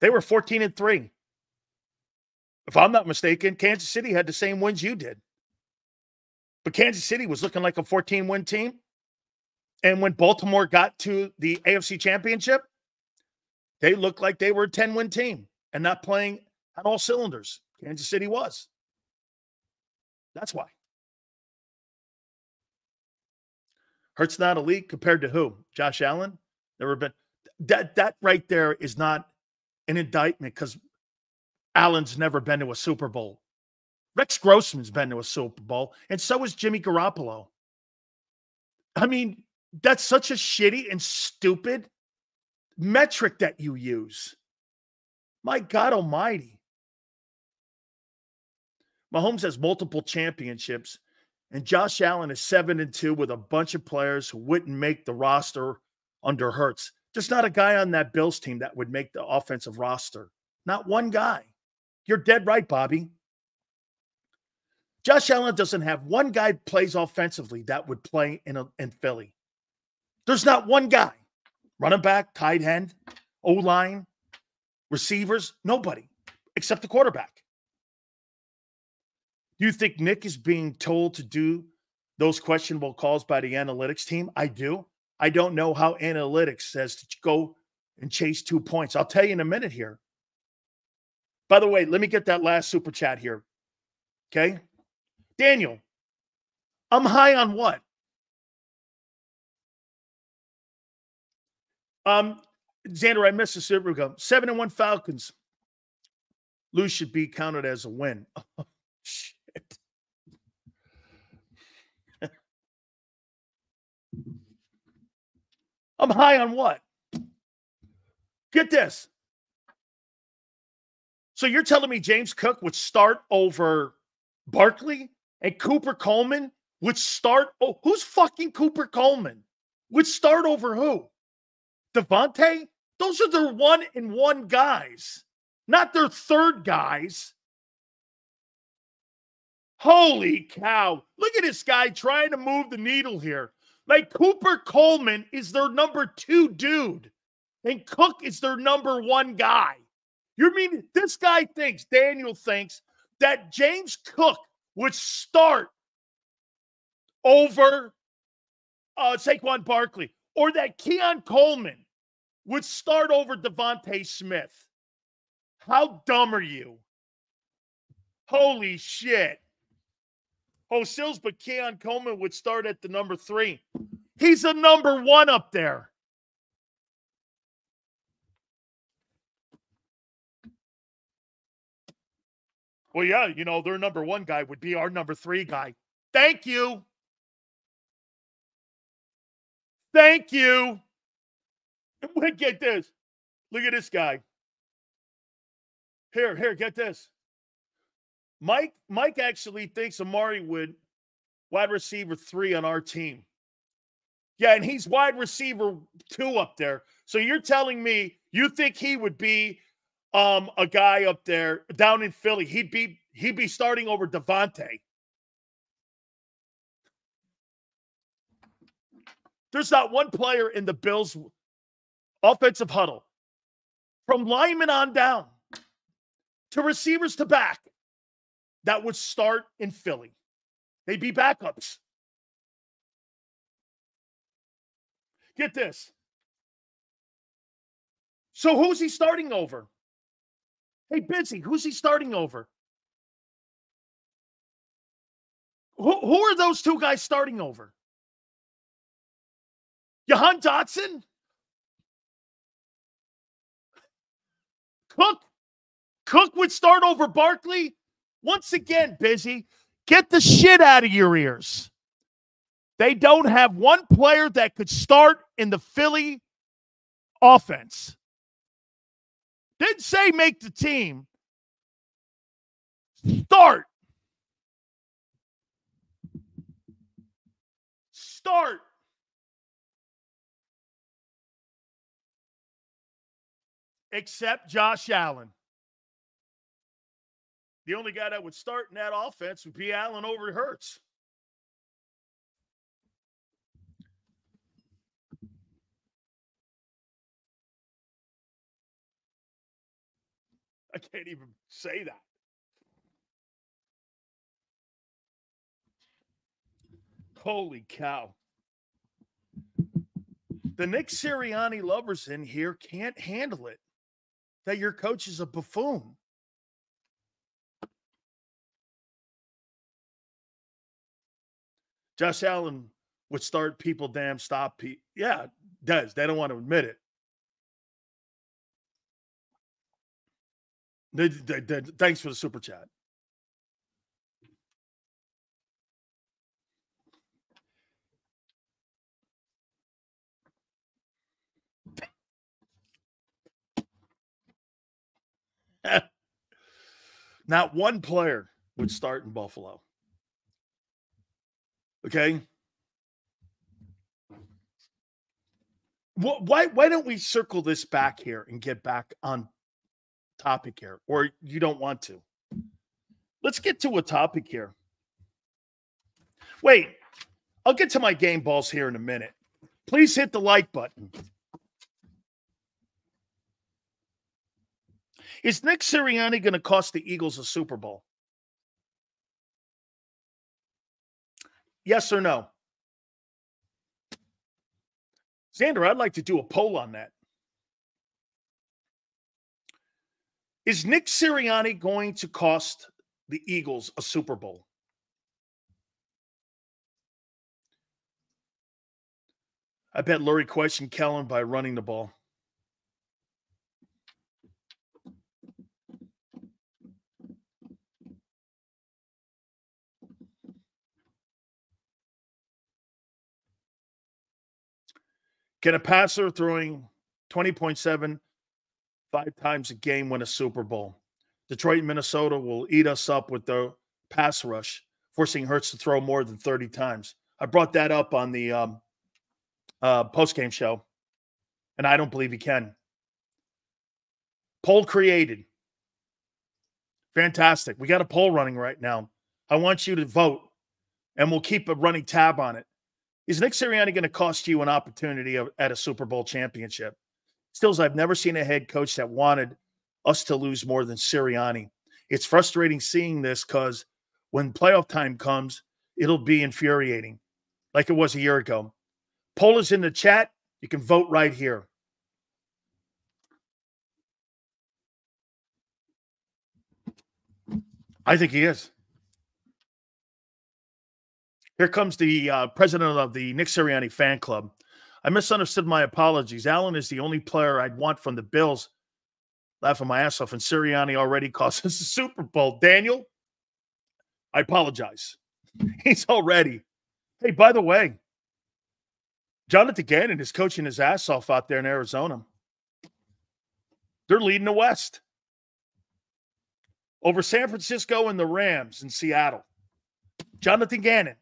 A: They were 14 and 3. If I'm not mistaken, Kansas City had the same wins you did. But Kansas City was looking like a 14 win team. And when Baltimore got to the AFC Championship, they looked like they were a 10 win team and not playing on all cylinders. Kansas City was. That's why. Hurts not elite compared to who? Josh Allen? Never been. That that right there is not an indictment because Allen's never been to a Super Bowl. Rex Grossman's been to a Super Bowl, and so is Jimmy Garoppolo. I mean, that's such a shitty and stupid metric that you use. My God Almighty. Mahomes has multiple championships, and Josh Allen is seven and two with a bunch of players who wouldn't make the roster under Hurts. Just not a guy on that Bills team that would make the offensive roster. Not one guy. You're dead right, Bobby. Josh Allen doesn't have one guy plays offensively that would play in a, in Philly. There's not one guy. Running back, tight end, O line, receivers, nobody except the quarterback. Do you think Nick is being told to do those questionable calls by the analytics team? I do. I don't know how analytics says to go and chase two points. I'll tell you in a minute here. By the way, let me get that last super chat here. Okay. Daniel, I'm high on what? Um, Xander, I missed the super go. Seven and one Falcons. Lose should be counted as a win. Oh, shit. I'm high on what? Get this. So you're telling me James Cook would start over Barkley and Cooper Coleman would start? Oh, who's fucking Cooper Coleman? Would start over who? DeVonta? Those are their one and one guys, not their third guys. Holy cow. Look at this guy trying to move the needle here. Like Cooper Coleman is their number two dude, and Cook is their number one guy. You mean this guy thinks, Daniel thinks, that James Cook would start over uh, Saquon Barkley or that Keon Coleman would start over DeVonta Smith. How dumb are you? Holy shit. Oh, Sills, but Keon Coleman would start at the number three. He's a number one up there. Well, yeah, you know, their number one guy would be our number three guy. Thank you. Thank you. We get this. Look at this guy. Here, here, get this. Mike, Mike actually thinks Amari would wide receiver three on our team. Yeah, and he's wide receiver two up there. So you're telling me you think he would be um, a guy up there down in Philly? He'd be he'd be starting over DeVonta. There's not one player in the Bills offensive huddle from lineman on down to receivers to back that would start in Philly. They'd be backups. Get this. So who's he starting over? Hey, Busy, who's he starting over? Who, who are those two guys starting over? Jahan Dotson? Cook? Cook would start over Barkley? Once again, busy. Get the shit out of your ears. They don't have one player that could start in the Philly offense. Didn't say make the team. Start. Start. Except Josh Allen. The only guy that would start in that offense would be Allen over Hurts. I can't even say that. Holy cow. The Nick Sirianni lovers in here can't handle it that your coach is a buffoon. Josh Allen would start people damn stop people. Yeah, does. They don't want to admit it. They, they, they, thanks for the super chat. Not one player would start in Buffalo. Okay. Why why don't we circle this back here and get back on topic here? Or you don't want to? Let's get to a topic here. Wait, I'll get to my game balls here in a minute. Please hit the like button. Is Nick Sirianni going to cost the Eagles a Super Bowl? Yes or no? Xander, I'd like to do a poll on that. Is Nick Sirianni going to cost the Eagles a Super Bowl? I bet Lurie questioned Kellen by running the ball. Can a passer throwing 20.7 five times a game win a Super Bowl? Detroit and Minnesota will eat us up with their pass rush, forcing Hurts to throw more than 30 times. I brought that up on the um, uh, post game show, and I don't believe he can. Poll created. Fantastic. We got a poll running right now. I want you to vote, and we'll keep a running tab on it. Is Nick Sirianni going to cost you an opportunity at a Super Bowl championship? Stills, I've never seen a head coach that wanted us to lose more than Sirianni. It's frustrating seeing this because when playoff time comes, it'll be infuriating, like it was a year ago. Poll is in the chat. You can vote right here. I think he is. Here comes the uh, president of the Nick Sirianni fan club. I misunderstood my apologies. Allen is the only player I'd want from the Bills. Laughing my ass off, and Sirianni already cost us a Super Bowl. Daniel, I apologize. He's already. Hey, by the way, Jonathan Gannon is coaching his ass off out there in Arizona. They're leading the West over San Francisco and the Rams in Seattle. Jonathan Gannon.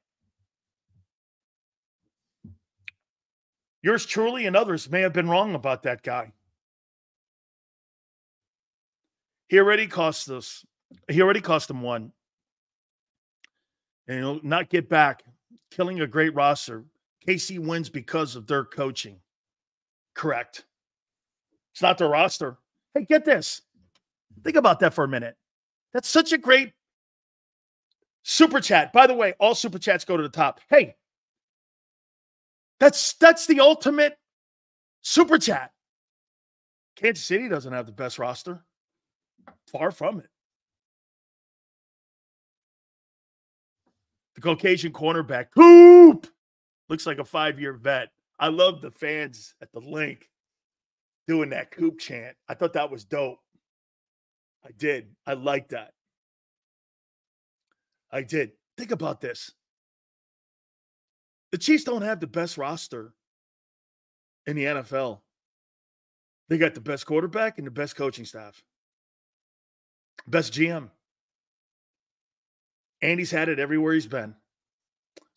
A: Yours truly and others may have been wrong about that guy. He already cost us. He already cost them one. And he'll not get back, killing a great roster. Casey wins because of their coaching. Correct. It's not their roster. Hey, get this. Think about that for a minute. That's such a great super chat. By the way, all super chats go to the top. Hey, that's that's the ultimate super chat. Kansas City doesn't have the best roster. Far from it. The Caucasian cornerback, Coop, looks like a five year vet. I love the fans at the Linc doing that Coop chant. I thought that was dope. I did. I like that. I did. Think about this. The Chiefs don't have the best roster in the NFL. They got the best quarterback and the best coaching staff, best GM. Andy's had it everywhere he's been.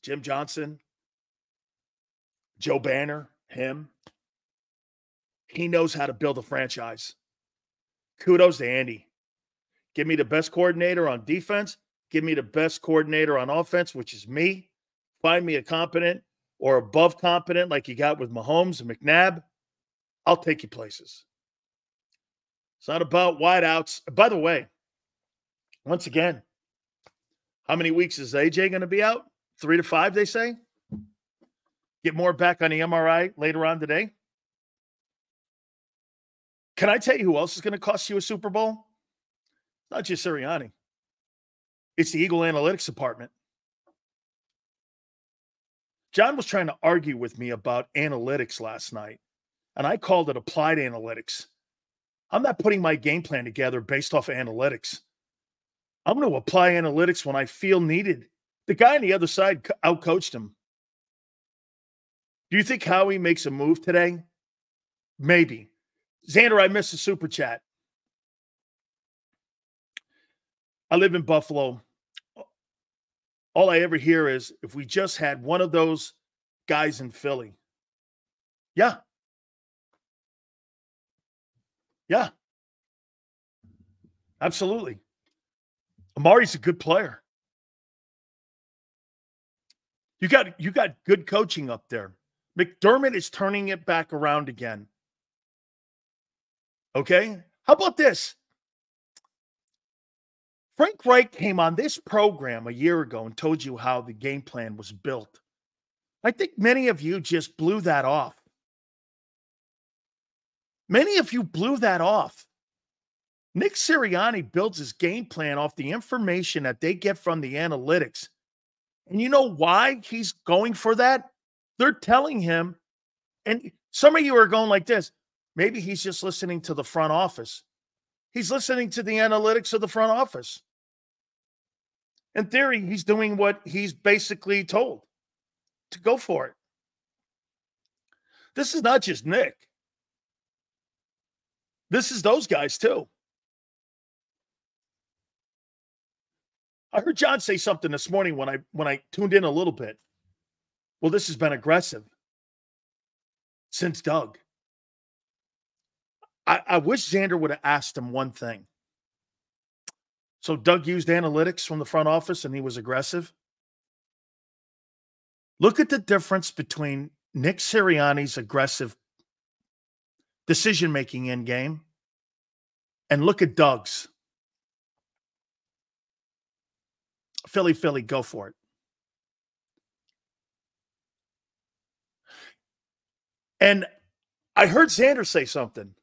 A: Jim Johnson, Joe Banner, him. He knows how to build a franchise. Kudos to Andy. Give me the best coordinator on defense. Give me the best coordinator on offense, which is me. Find me a competent or above competent like you got with Mahomes and McNabb. I'll take you places. It's not about wideouts. By the way, once again, how many weeks is AJ going to be out? Three to five, they say. Get more back on the MRI later on today. Can I tell you who else is going to cost you a Super Bowl? Not just Sirianni. It's the Eagle Analytics Department. John was trying to argue with me about analytics last night, and I called it applied analytics. I'm not putting my game plan together based off analytics. I'm going to apply analytics when I feel needed. The guy on the other side outcoached him. Do you think Howie makes a move today? Maybe. Xander, I missed the super chat. I live in Buffalo. All I ever hear is if we just had one of those guys in Philly. Yeah. Yeah. Absolutely. Amari's a good player. You got you got good coaching up there. McDermott is turning it back around again. Okay? How about this? Frank Reich came on this program a year ago and told you how the game plan was built. I think many of you just blew that off. Many of you blew that off. Nick Sirianni builds his game plan off the information that they get from the analytics. And you know why he's going for that? They're telling him, and some of you are going like this maybe he's just listening to the front office. He's listening to the analytics of the front office. In theory, he's doing what he's basically told to go for it. This is not just Nick. This is those guys too. I heard John say something this morning when I when I tuned in a little bit. Well, this has been aggressive since Doug. I, I wish Xander would have asked him one thing. So Doug used analytics from the front office and he was aggressive. Look at the difference between Nick Sirianni's aggressive decision making in game and look at Doug's. Philly, Philly, go for it. And I heard Sanders say something.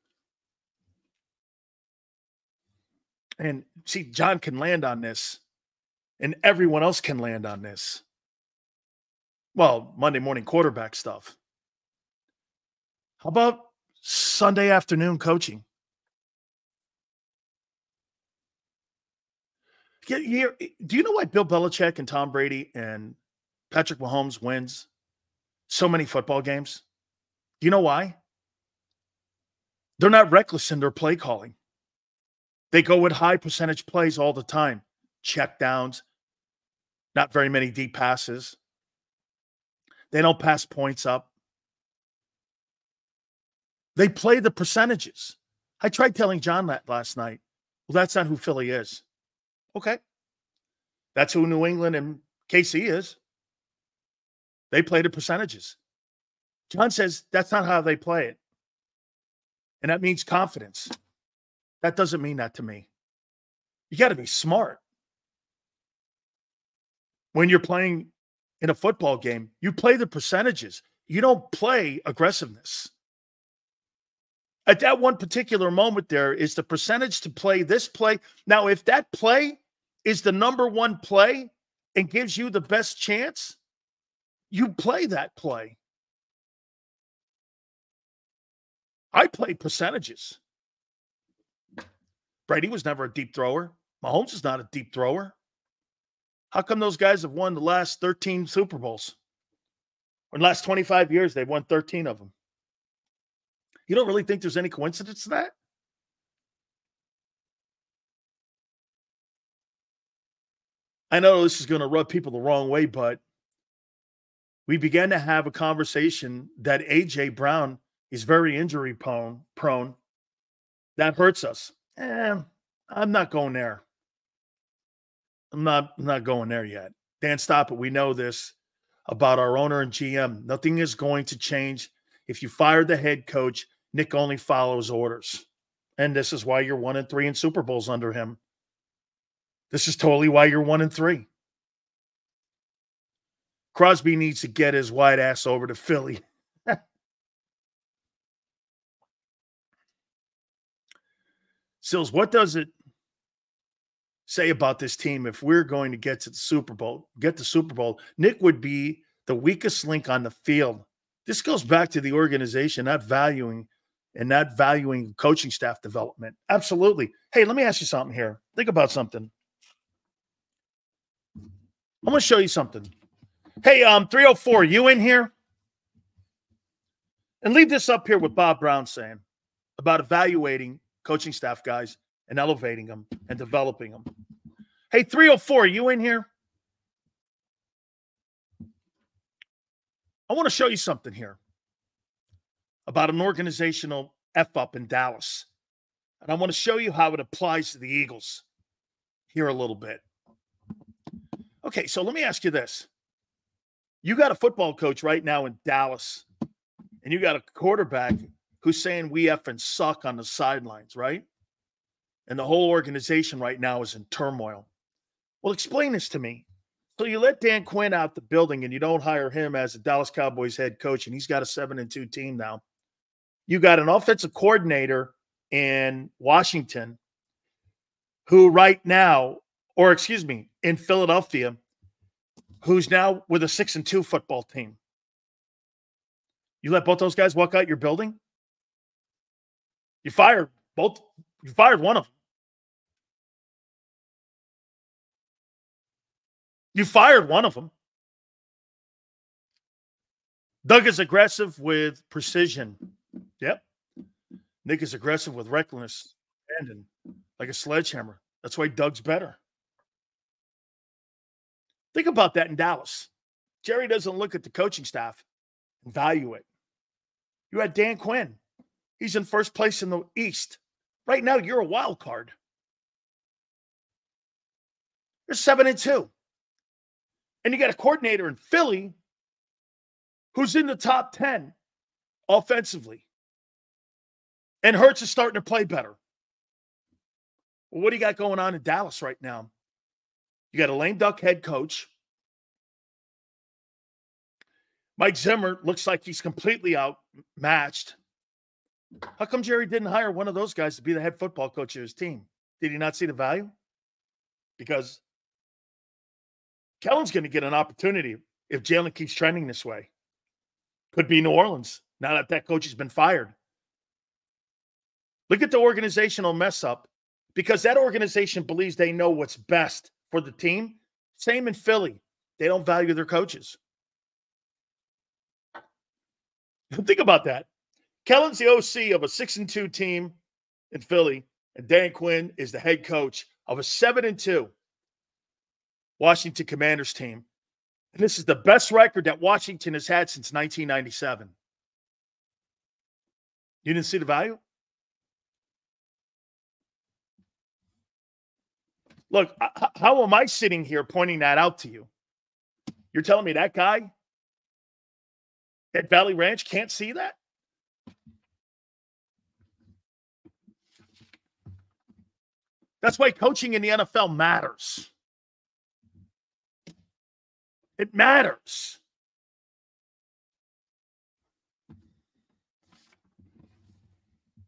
A: And see, John can land on this, and everyone else can land on this. Well, Monday morning quarterback stuff. How about Sunday afternoon coaching? Eh, do you know why Bill Belichick and Tom Brady and Patrick Mahomes wins so many football games? Do you know why? They're not reckless in their play calling. They go with high percentage plays all the time, check downs, not very many deep passes. They don't pass points up. They play the percentages. I tried telling John that last night. Well, that's not who Philly is. Okay. That's who New England and KC is. They play the percentages. John says that's not how they play it. And that means confidence. That doesn't mean that to me. You got to be smart. When you're playing in a football game, you play the percentages. You don't play aggressiveness. At that one particular moment, there is the percentage to play this play. Now, if that play is the number one play and gives you the best chance, you play that play. I play percentages. Brady was never a deep thrower. Mahomes is not a deep thrower. How come those guys have won the last 13 Super Bowls? Or in the last 25 years, they've won 13 of them. You don't really think there's any coincidence to that? I know this is going to rub people the wrong way, but we began to have a conversation that AJ Brown is very injury prone. Prone. That hurts us. Eh, I'm not going there. I'm not not going there yet. Dan, stop it. We know this about our owner and GM. Nothing is going to change. If you fire the head coach, Nick only follows orders. And this is why you're one and three in Super Bowls under him. This is totally why you're one and three. Crosby needs to get his white ass over to Philly. Sills, what does it say about this team if we're going to get to the Super Bowl, get the Super Bowl? Nick would be the weakest link on the field. This goes back to the organization not valuing and not valuing coaching staff development. Absolutely. Hey, let me ask you something here. Think about something. I'm going to show you something. Hey, um, 304, you in here? And leave this up here with Bob Brown saying about evaluating coaching staff guys and elevating them and developing them. Hey, 304, you in here? I want to show you something here about an organizational F up in Dallas. And I want to show you how it applies to the Eagles here a little bit. Okay, so let me ask you this. You got a football coach right now in Dallas, and you got a quarterback who's saying we effing suck on the sidelines, right? And the whole organization right now is in turmoil. Well, explain this to me. So you let Dan Quinn out the building and you don't hire him as a Dallas Cowboys head coach, and he's got a seven and two team now. You got an offensive coordinator in Washington who right now, or excuse me, in Philadelphia, who's now with a six and two football team. You let both those guys walk out your building? You fired both, you fired one of them. You fired one of them. Doug is aggressive with precision. Yep. Nick is aggressive with recklessness and like a sledgehammer. That's why Doug's better. Think about that in Dallas. Jerry doesn't look at the coaching staff and value it. You had Dan Quinn. He's in first place in the East. Right now, you're a wild card. You're seven and two. And you got a coordinator in Philly who's in the top 10 offensively. And Hurts is starting to play better. Well, what do you got going on in Dallas right now? You got a lame duck head coach. Mike Zimmer looks like he's completely outmatched. How come Jerry didn't hire one of those guys to be the head football coach of his team? Did he not see the value? Because Kellen's going to get an opportunity if Jalen keeps trending this way. Could be New Orleans now that that coach has been fired. Look at the organizational mess up because that organization believes they know what's best for the team. Same in Philly. They don't value their coaches. Think about that. Kellen's the OC of a six and two team in Philly, and Dan Quinn is the head coach of a seven and two Washington Commanders team. And this is the best record that Washington has had since 1997. You didn't see the value? Look, how am I sitting here pointing that out to you? You're telling me that guy at Valley Ranch can't see that? That's why coaching in the NFL matters. It matters.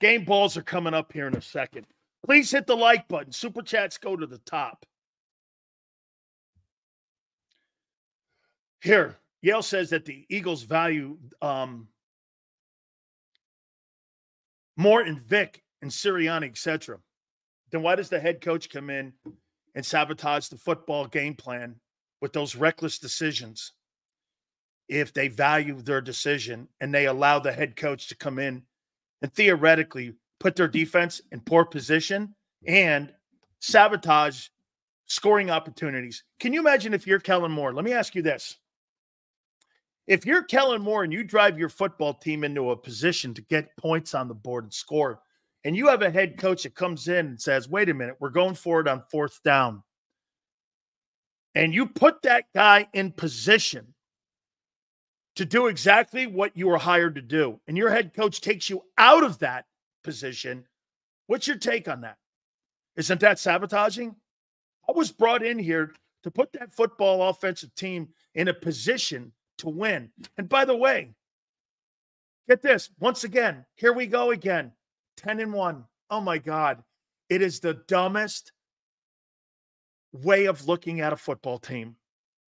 A: Game balls are coming up here in a second. Please hit the like button. Super chats go to the top. Here, Yale says that the Eagles value um, Moore in Vic and Sirianni, etc. Then why does the head coach come in and sabotage the football game plan with those reckless decisions? If they value their decision and they allow the head coach to come in and theoretically put their defense in poor position and sabotage scoring opportunities. Can you imagine if you're Kellen Moore? Let me ask you this. If you're Kellen Moore and you drive your football team into a position to get points on the board and score, and you have a head coach that comes in and says, wait a minute, we're going for it on fourth down. And you put that guy in position to do exactly what you were hired to do, and your head coach takes you out of that position, what's your take on that? Isn't that sabotaging? I was brought in here to put that football offensive team in a position to win. And by the way, get this once again, here we go again 10 and 1. Oh my God. It is the dumbest way of looking at a football team.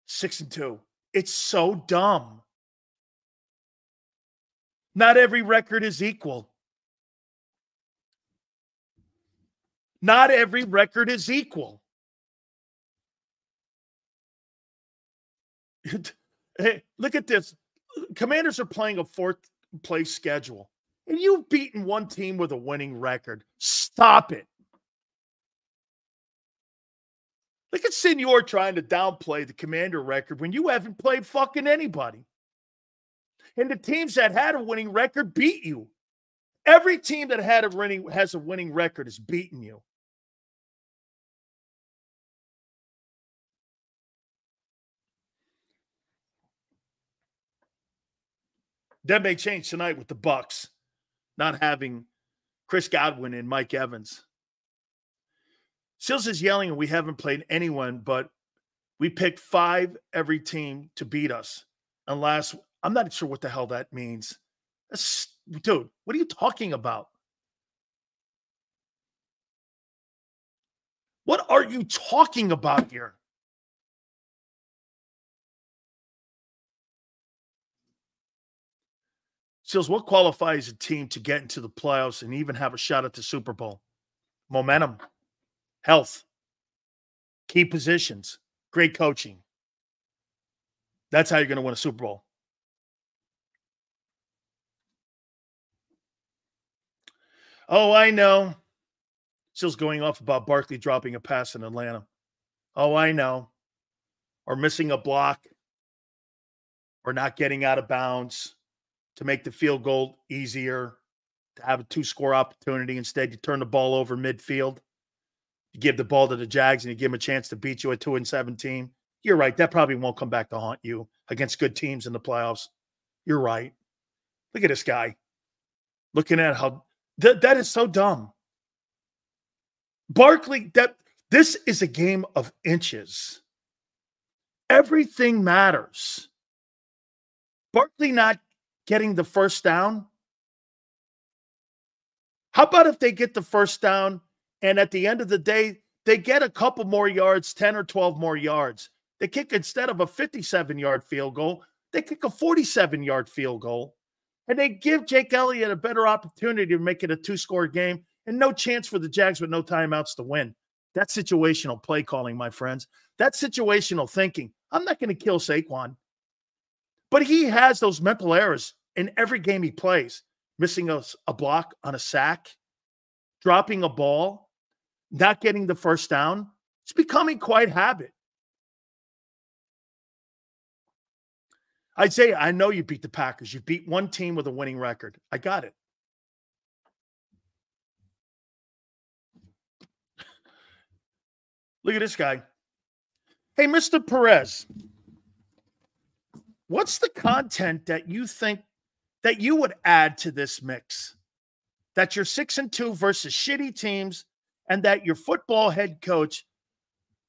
A: Six and two. It's so dumb. Not every record is equal. Not every record is equal. hey, look at this. Commanders are playing a fourth place schedule, and you've beaten one team with a winning record. Stop it. Look at Senor trying to downplay the commander record when you haven't played fucking anybody. And the teams that had a winning record beat you. Every team that had a winning has a winning record has beaten you. That may change tonight with the Bucks not having Chris Godwin and Mike Evans. Sills is yelling, and we haven't played anyone, but we picked five every team to beat us. Unless I'm not sure what the hell that means. That's, dude, what are you talking about? What are you talking about here? Seals, what qualifies a team to get into the playoffs and even have a shot at the Super Bowl? Momentum, health, key positions, great coaching. That's how you're going to win a Super Bowl. Oh, I know. Seals going off about Barkley dropping a pass in Atlanta. Oh, I know. Or missing a block or not getting out of bounds to make the field goal easier, to have a two score opportunity. Instead, you turn the ball over midfield. You give the ball to the Jags and you give them a chance to beat you at 2 and 17. You're right. That probably won't come back to haunt you against good teams in the playoffs. You're right. Look at this guy. Looking at how th- that is so dumb. Barkley, that this is a game of inches. Everything matters. Barkley not getting the first down? How about if they get the first down and at the end of the day, they get a couple more yards, 10 or 12 more yards? They kick instead of a 57 yard field goal, they kick a 47 yard field goal. And they give Jake Elliott a better opportunity to make it a two score game and no chance for the Jags with no timeouts to win. That's situational play calling, my friends. That's situational thinking. I'm not going to kill Saquon. But he has those mental errors in every game he plays, missing a, a block on a sack, dropping a ball, not getting the first down. It's becoming quite habit. I'd say, I know you beat the Packers. You beat one team with a winning record. I got it. Look at this guy. Hey, Mr. Perez, What's the content that you think that you would add to this mix? That you're six and two versus shitty teams, and that your football head coach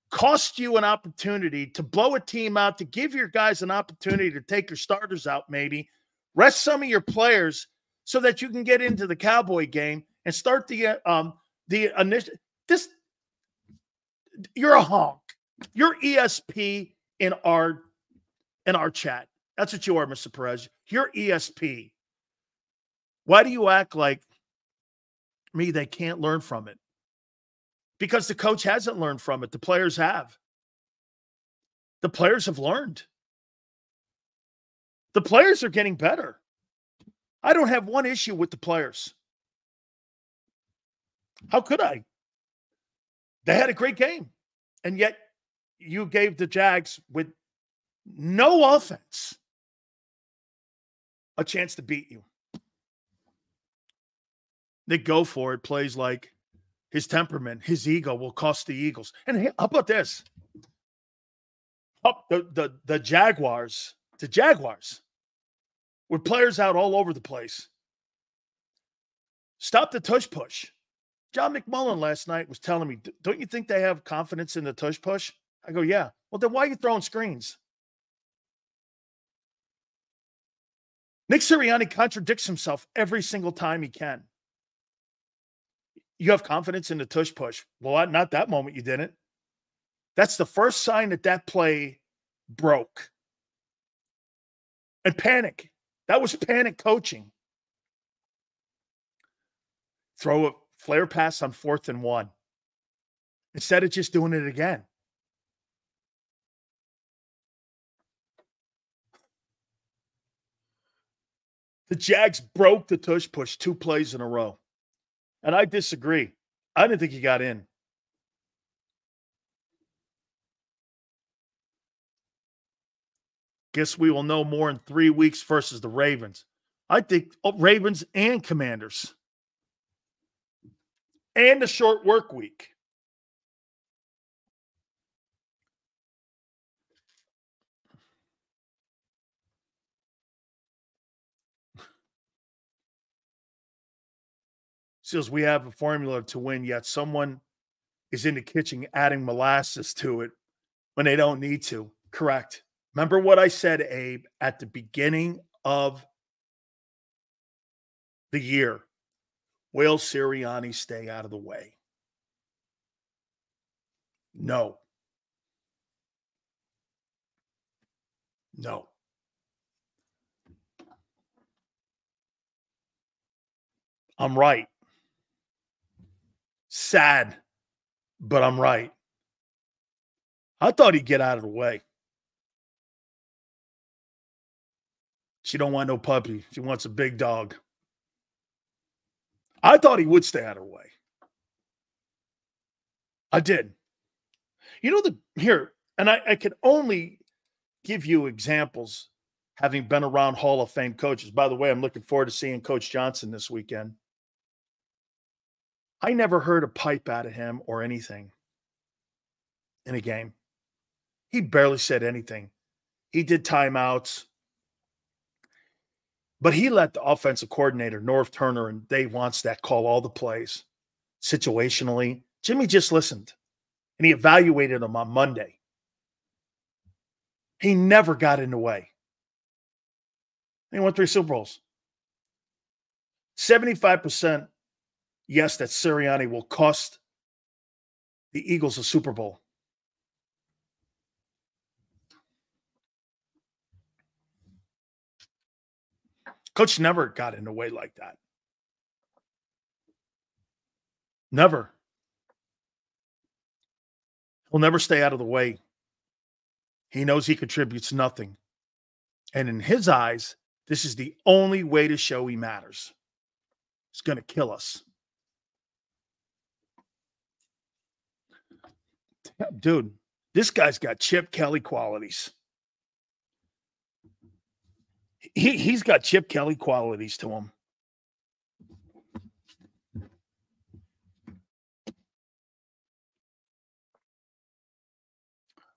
A: cost you an opportunity to blow a team out, to give your guys an opportunity to take your starters out, maybe rest some of your players so that you can get into the Cowboy game and start the uh, um the initial. This you're a honk. You're ESP in our in our chat. That's what you are, Mr. Perez. You're ESP. Why do you act like me? They can't learn from it because the coach hasn't learned from it. The players have. The players have learned. The players are getting better. I don't have one issue with the players. How could I? They had a great game. And yet you gave the Jags with no offense a chance to beat you. Nick it, plays like his temperament, his ego will cost the Eagles. And how about this? Up the, the the Jaguars, the Jaguars, with players out all over the place. Stop the tush push. John McMullen last night was telling me, "Don't you think they have confidence in the tush push?" I go, "Yeah." Well, then why are you throwing screens? Nick Sirianni contradicts himself every single time he can. You have confidence in the tush push. Well, not that moment you didn't. That's the first sign that that play broke. And panic. That was panic coaching. Throw a flare pass on fourth and one instead of just doing it again. The Jags broke the tush push two plays in a row. And I disagree. I didn't think he got in. Guess we will know more in three weeks versus the Ravens. I think oh, Ravens and Commanders. And a short work week. We have a formula to win, yet someone is in the kitchen adding molasses to it when they don't need to. Correct. Remember what I said, Abe, at the beginning of the year. Will Sirianni stay out of the way? No. No. I'm right. Sad, but I'm right. I thought he'd get out of the way. She don't want no puppy. She wants a big dog. I thought he would stay out of the way. I did. You know the here, and I, I can only give you examples having been around Hall of Fame coaches. By the way, I'm looking forward to seeing Coach Johnson this weekend. I never heard a pipe out of him or anything in a game. He barely said anything. He did timeouts, but he let the offensive coordinator, Norv Turner, and Dave Wannstedt call all the plays situationally. Jimmy just listened and he evaluated them on Monday. He never got in the way. He won three Super Bowls. 75% yes, that Sirianni will cost the Eagles a Super Bowl. Coach never got in the way like that. Never. He'll never stay out of the way. He knows he contributes nothing. And in his eyes, this is the only way to show he matters. It's going to kill us. Dude, this guy's got Chip Kelly qualities. He he's got Chip Kelly qualities to him.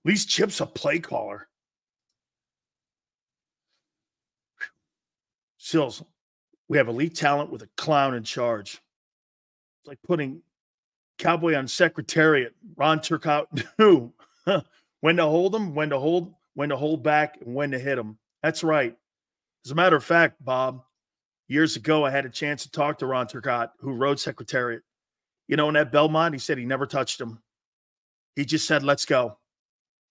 A: At least Chip's a play caller. Sills, we have elite talent with a clown in charge. It's like putting Cowboy on Secretariat. Ron Turcotte knew when to hold them, when to hold, when to hold back, and when to hit them. That's right. As a matter of fact, Bob, years ago, I had a chance to talk to Ron Turcotte, who rode Secretariat. You know, in that Belmont, he said he never touched him. He just said, let's go.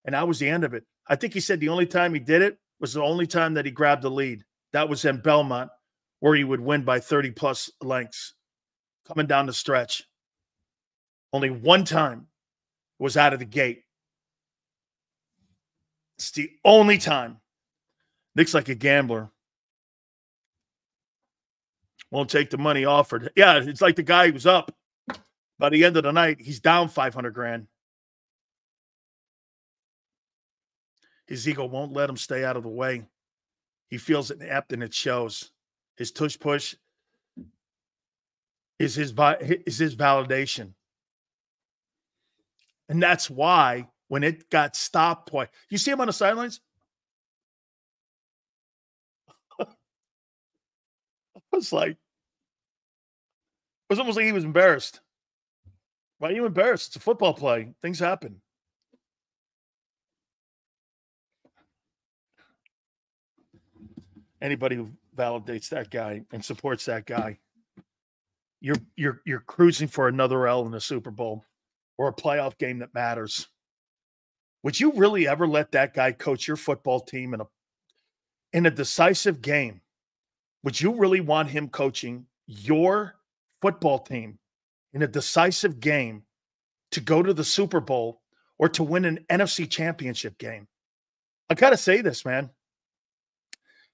A: And that was the end of it. I think he said the only time he did it was the only time that he grabbed the lead. That was in Belmont, where he would win by 30 plus lengths coming down the stretch. Only one time was out of the gate. It's the only time. Nick's like a gambler. Won't take the money offered. Yeah, it's like the guy who's up. By the end of the night, he's down 500 grand. His ego won't let him stay out of the way. He feels inept and it shows. His tush push is his is his validation. And that's why when it got stopped twice, you see him on the sidelines? I was like, it was almost like he was embarrassed. Why are you embarrassed? It's a football play. Things happen. Anybody who validates that guy and supports that guy, you're you're you're cruising for another L in the Super Bowl or a playoff game that matters. Would you really ever let that guy coach your football team in a in a decisive game? Would you really want him coaching your football team in a decisive game to go to the Super Bowl or to win an NFC championship game? I got to say this, man.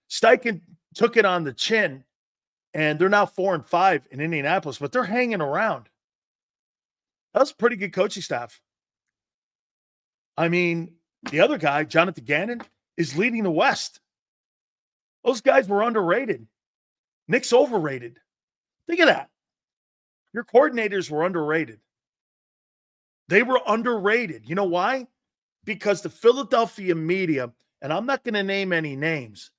A: Steichen took it on the chin, and they're now four and five in Indianapolis, but they're hanging around. That's a pretty good coaching staff. I mean, the other guy, Jonathan Gannon, is leading the West. Those guys were underrated. Nick's overrated. Think of that. Your coordinators were underrated. They were underrated. You know why? Because the Philadelphia media, and I'm not going to name any names,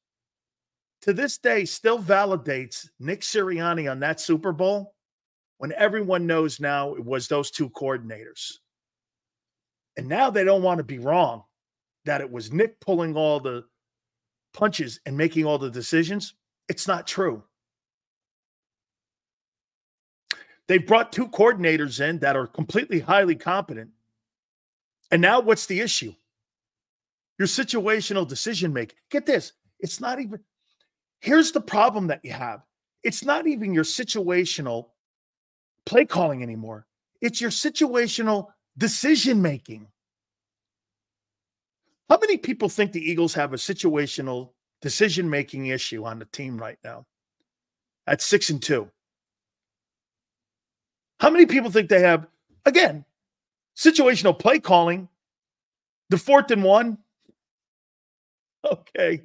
A: to this day still validates Nick Sirianni on that Super Bowl when everyone knows now it was those two coordinators. And now they don't want to be wrong that it was Nick pulling all the punches and making all the decisions. It's not true. They've brought two coordinators in that are completely highly competent. And now what's the issue? Your situational decision making. Get this. It's not even, here's the problem that you have. It's not even your situational play calling anymore. It's your situational decision making. How many people think the Eagles have a situational decision making issue on the team right now? At six and two. How many people think they have, again, situational play calling, the fourth and one? Okay.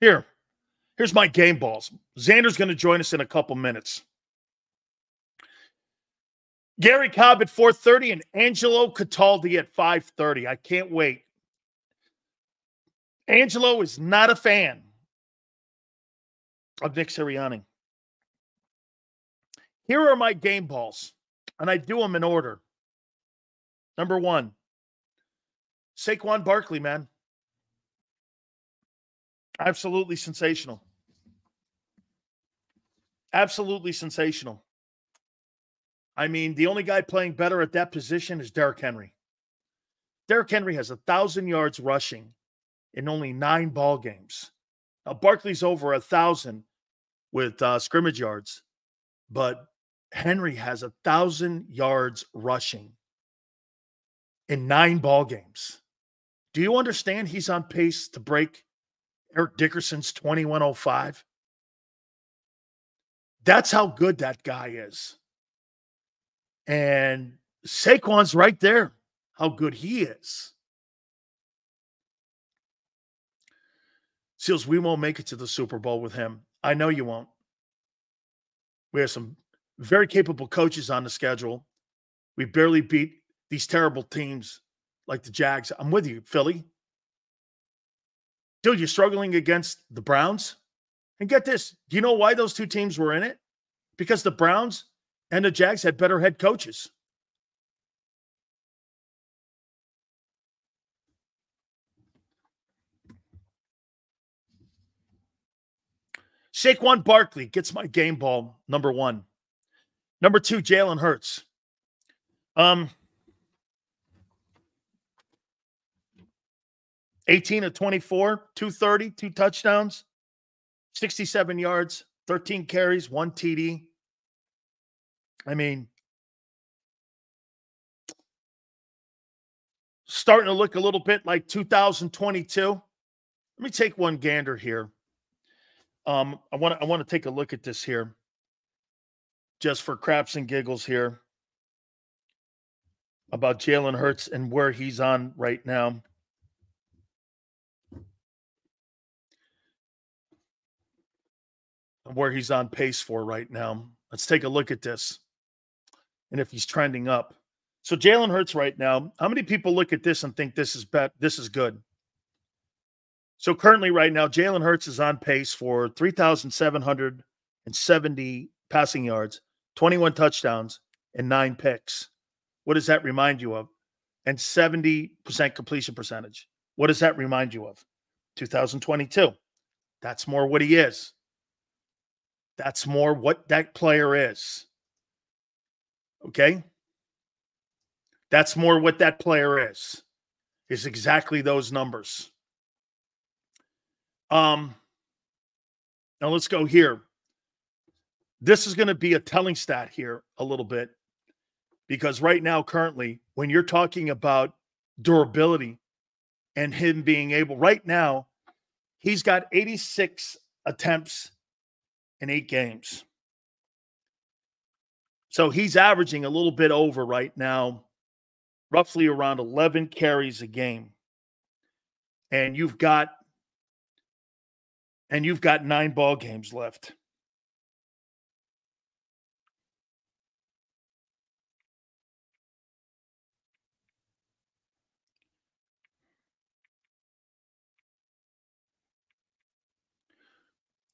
A: Here, here's my game balls. Xander's going to join us in a couple minutes. Gary Cobb at 4:30 and Angelo Cataldi at 5:30. I can't wait. Angelo is not a fan of Nick Sirianni. Here are my game balls, and I do them in order. Number one, Saquon Barkley, man. Absolutely sensational. Absolutely sensational. I mean, the only guy playing better at that position is Derrick Henry. Derrick Henry has a thousand yards rushing in only nine ball games. Now Barkley's over a thousand with uh, scrimmage yards, but Henry has a thousand yards rushing in nine ball games. Do you understand he's on pace to break Eric Dickerson's 2105. That's how good that guy is. And Saquon's right there, how good he is. Seals, we won't make it to the Super Bowl with him. I know you won't. We have some very capable coaches on the schedule. We barely beat these terrible teams like the Jags. I'm with you, Philly dude, you're struggling against the Browns. And get this do you know why those two teams were in it? Because the Browns and the Jags had better head coaches. Saquon Barkley gets my game ball, number one. Number two, Jalen Hurts. Um, 18 of 24, 230, two touchdowns, 67 yards, 13 carries, one TD. I mean, starting to look a little bit like 2022. Let me take one gander here. Um, I want to I want to take a look at this here, just for craps and giggles here, about Jalen Hurts and where he's on right now. Where he's on pace for right now. Let's take a look at this. And if he's trending up. So Jalen Hurts right now, how many people look at this and think this is bet this is good? So currently right now, Jalen Hurts is on pace for 3,770 passing yards, 21 touchdowns, and nine picks. What does that remind you of? And 70% completion percentage. What does that remind you of? 2022. That's more what he is. That's more what that player is. Okay? That's more what that player is. Is exactly those numbers. Um now let's go here. This is going to be a telling stat here a little bit because right now currently when you're talking about durability and him being able right now he's got 86 attempts in eight games. So he's averaging a little bit over right now, roughly around 11 carries a game. And you've got and you've got 9 ball games left.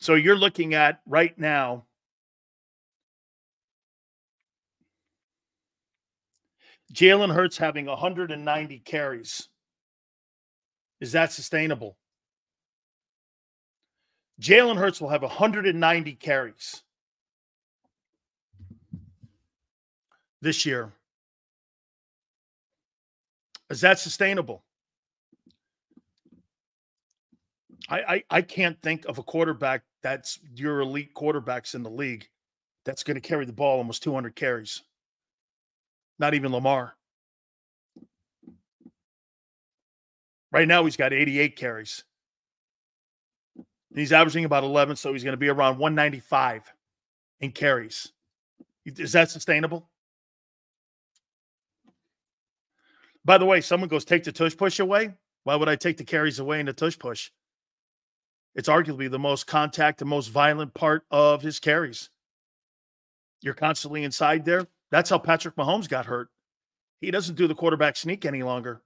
A: So you're looking at right now Jalen Hurts having 190 carries. Is that sustainable? Jalen Hurts will have 190 carries this year. Is that sustainable? I, I, I can't think of a quarterback that's your elite quarterbacks in the league that's going to carry the ball almost 200 carries. Not even Lamar. Right now, he's got 88 carries. He's averaging about 11, so he's going to be around 195 in carries. Is that sustainable? By the way, someone goes, take the tush push away. Why would I take the carries away in the tush push? It's arguably the most contact, the most violent part of his carries. You're constantly inside there. That's how Patrick Mahomes got hurt. He doesn't do the quarterback sneak any longer.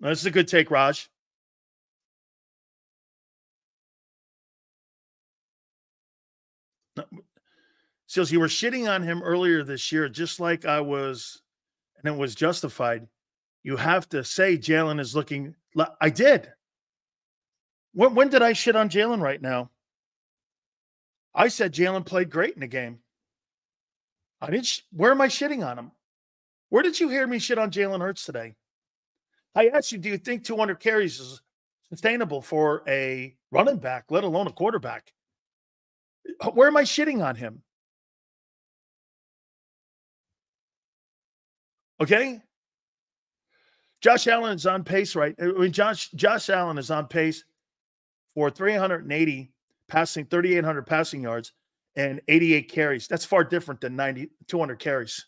A: Now, this is a good take, Raj. Seals, you were shitting on him earlier this year, just like I was, and it was justified. You have to say Jalen is looking I did. When, when did I shit on Jalen right now? I said Jalen played great in the game. I didn't. Sh- Where am I shitting on him? Where did you hear me shit on Jalen Hurts today? I asked you, do you think 200 carries is sustainable for a running back, let alone a quarterback? Where am I shitting on him? Okay. Josh Allen is on pace, right? I mean, Josh Josh Allen is on pace for 380 passing, 3,800 passing yards, and 88 carries. That's far different than 90, 200 carries.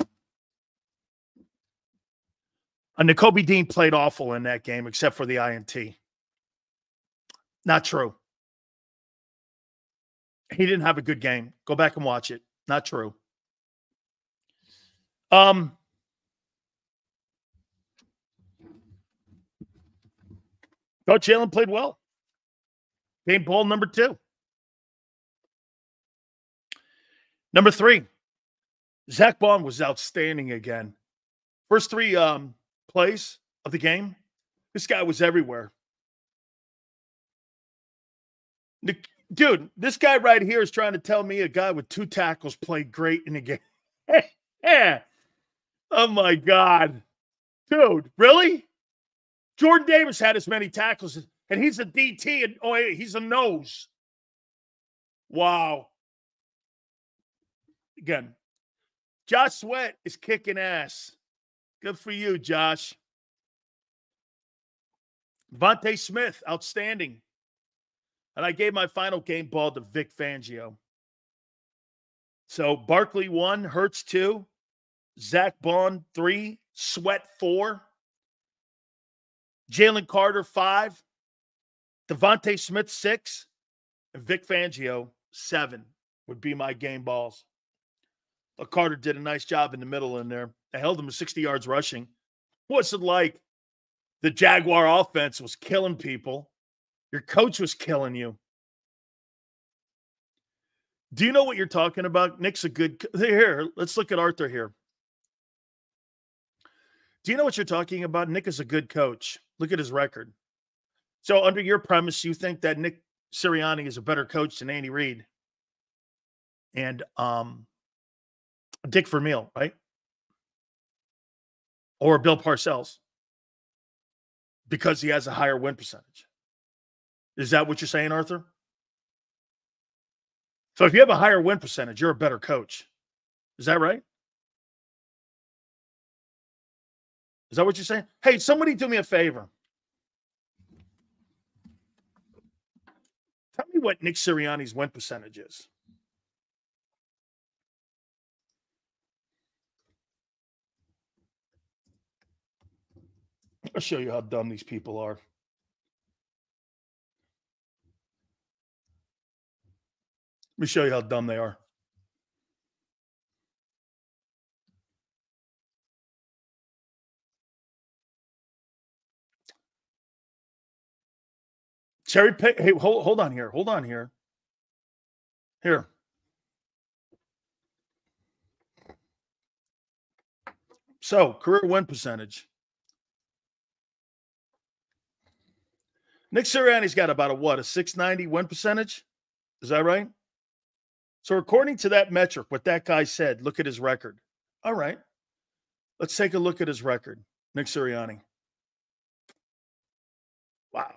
A: Uh, and Nakobe Dean played awful in that game, except for the INT. Not true. He didn't have a good game. Go back and watch it. Not true. Um, Coach Allen played well. Game ball number two. Number three, Zack Baun was outstanding again. First three um, plays of the game, this guy was everywhere. Dude, this guy right here is trying to tell me a guy with two tackles played great in the game. yeah. Oh my God. Dude, really? Jordan Davis had as many tackles, and he's a DT, and oh, he's a nose. Wow. Again, Josh Sweat is kicking ass. Good for you, Josh. DeVonta Smith, outstanding. And I gave my final game ball to Vic Fangio. So Barkley one, Hurts two, Zack Baun, three, Sweat four, Jalen Carter five, DeVonta Smith six, and Vic Fangio seven would be my game balls. But Carter did a nice job in the middle in there. I held him to 60 yards rushing. What's it like? The Jaguar offense was killing people. Your coach was killing you. Do you know what you're talking about? Nick's a good here. Let's look at Arthur here. Do you know what you're talking about? Nick is a good coach. Look at his record. So, under your premise, you think that Nick Sirianni is a better coach than Andy Reid and um, Dick Vermeil, right? Or Bill Parcells because he has a higher win percentage. Is that what you're saying, Arthur? So if you have a higher win percentage, you're a better coach. Is that right? Is that what you're saying? Hey, somebody do me a favor. Tell me what Nick Sirianni's win percentage is. I'll show you how dumb these people are. Let me show you how dumb they are. Cherry pick. Hey, hold, hold on here. Hold on here. Here. So, career win percentage. Nick Sirianni's got about a what, a 690 win percentage? Is that right? So, according to that metric, what that guy said, look at his record. All right. Let's take a look at his record. Nick Sirianni. Wow.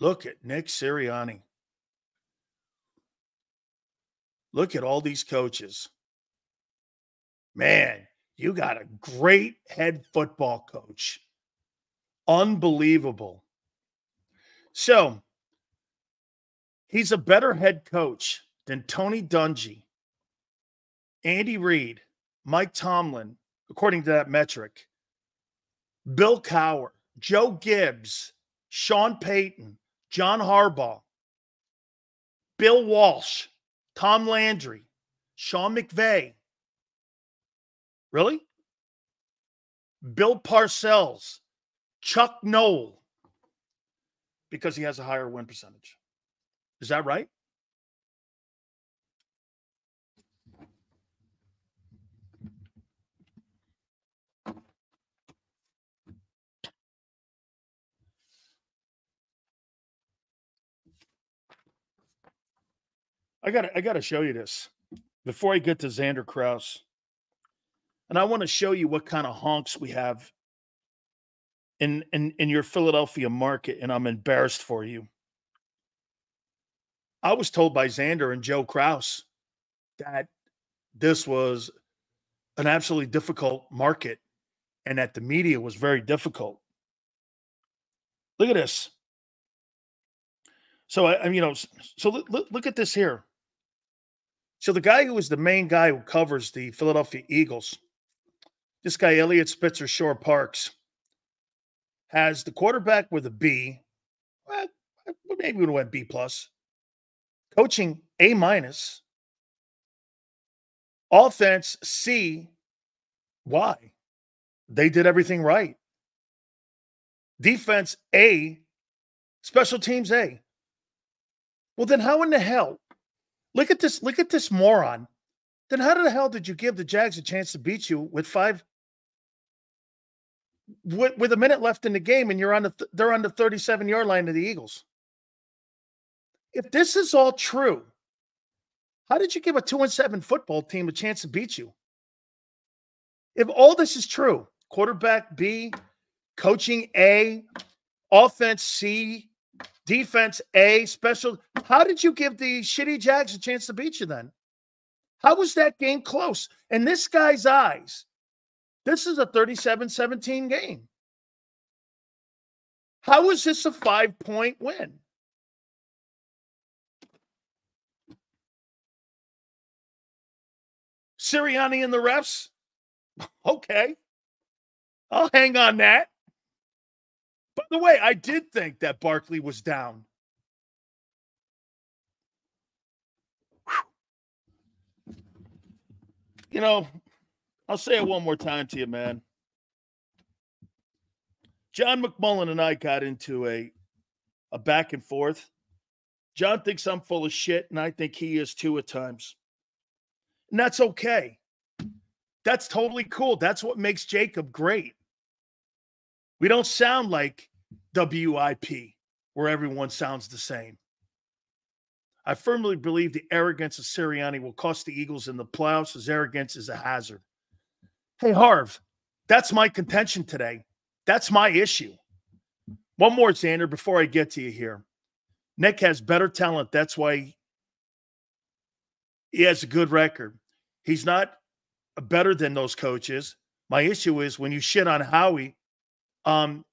A: Look at Nick Sirianni. Look at all these coaches. Man, you got a great head football coach. Unbelievable. So he's a better head coach than Tony Dungy, Andy Reid, Mike Tomlin, according to that metric, Bill Cowher, Joe Gibbs, Sean Payton, John Harbaugh, Bill Walsh, Tom Landry, Sean McVay. Really? Bill Parcells, Chuck Noll, because he has a higher win percentage. Is that right? I got I got to show you this before I get to Xander Kraus. And I want to show you what kind of honks we have in, in, in your Philadelphia market, and I'm embarrassed for you. I was told by Xander and Joe Kraus that this was an absolutely difficult market and that the media was very difficult. Look at this. So I, I you know, so look, look, look at this here. So the guy who is the main guy who covers the Philadelphia Eagles, this guy Eliot Spitzer Shorr-Parks, has the quarterback with a B. Well, maybe we went B plus. Coaching A minus. Offense C. Why? They did everything right. Defense A. Special teams A. Well, then how in the hell? Look at this. Look at this moron. Then how the hell did you give the Jags a chance to beat you with five with, with a minute left in the game, and you're on the they're on the 37 yard line of the Eagles. If this is all true, how did you give a two and seven football team a chance to beat you? If all this is true, quarterback B, coaching A, offense C, defense A, special. How did you give the shitty Jags a chance to beat you then? How was that game close? In this guy's eyes, this is a 37 17 game. How is this a five point win? Sirianni and the refs? Okay. I'll hang on that. By the way, I did think that Barkley was down. You know, I'll say it one more time to you, man. John McMullen and I got into a a back and forth. John thinks I'm full of shit, and I think he is too at times. And that's okay. That's totally cool. That's what makes JAKIB great. We don't sound like WIP, where everyone sounds the same. I firmly believe the arrogance of Sirianni will cost the Eagles in the playoffs. His arrogance is a hazard. Hey, Harv, that's my contention today. That's my issue. One more, Xander, before I get to you here. Nick has better talent. That's why he has a good record. He's not better than those coaches. My issue is when you shit on Howie, um,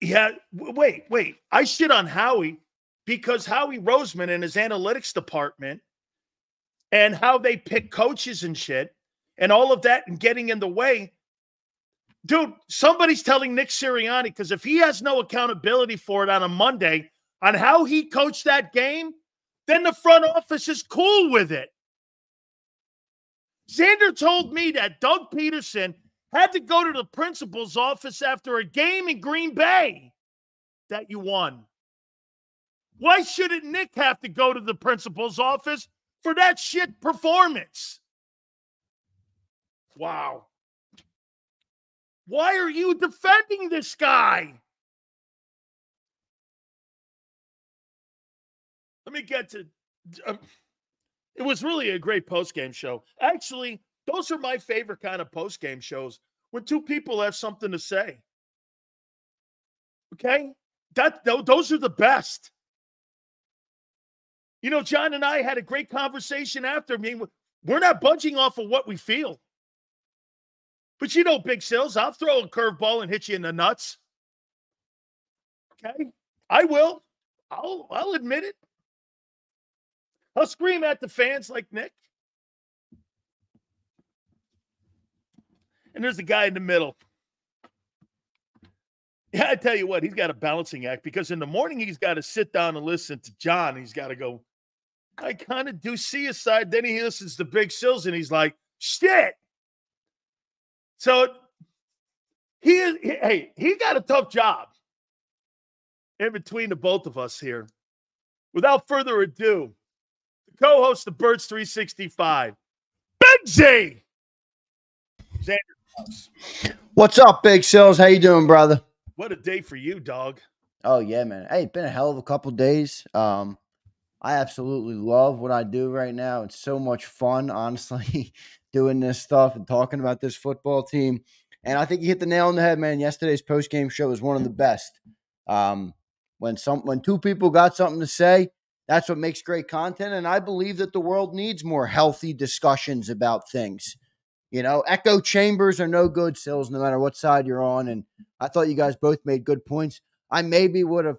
A: yeah, wait, wait. I shit on Howie because Howie Roseman and his analytics department and how they pick coaches and shit and all of that and getting in the way. Dude, somebody's telling Nick Sirianni because if he has no accountability for it on a Monday on how he coached that game, then the front office is cool with it. Xander told me that Doug Pederson had to go to the principal's office after a game in Green Bay that you won. Why shouldn't Nick have to go to the principal's office for that shit performance? Wow. Why are you defending this guy? Let me get to. Uh, it was really a great post game show. Actually, those are my favorite kind of post game shows when two people have something to say. Okay, that those are the best. You know, John and I had a great conversation after. I mean, we're not budging off of what we feel. But you know, Big Sills, I'll throw a curveball and hit you in the nuts. Okay, I will. I'll I'll admit it. I'll scream at the fans like Nick. And there's a guy in the middle. Yeah, I tell you what, he's got a balancing act because in the morning he's got to sit down and listen to John. He's got to go, I kind of do see his side. Then he listens to Big Sills and he's like, shit. So he is, hey, he got a tough job in between the both of us here. Without further ado, the co host of Birds 365, Big Z. Xander
B: What's up, Big Sills? How you doing, brother?
A: What a day for you, dog.
B: Oh yeah, man. Hey, it's been a hell of a couple days. Um, I absolutely love what I do right now. It's so much fun, honestly, doing this stuff and talking about this football team. And I think you hit the nail on the head, man. Yesterday's post game show was one of the best. Um, when some when two people got something to say, that's what makes great content. And I believe that the world needs more healthy discussions about things. You know, echo chambers are no good, Sills, no matter what side you're on. And I thought you guys both made good points. I maybe would have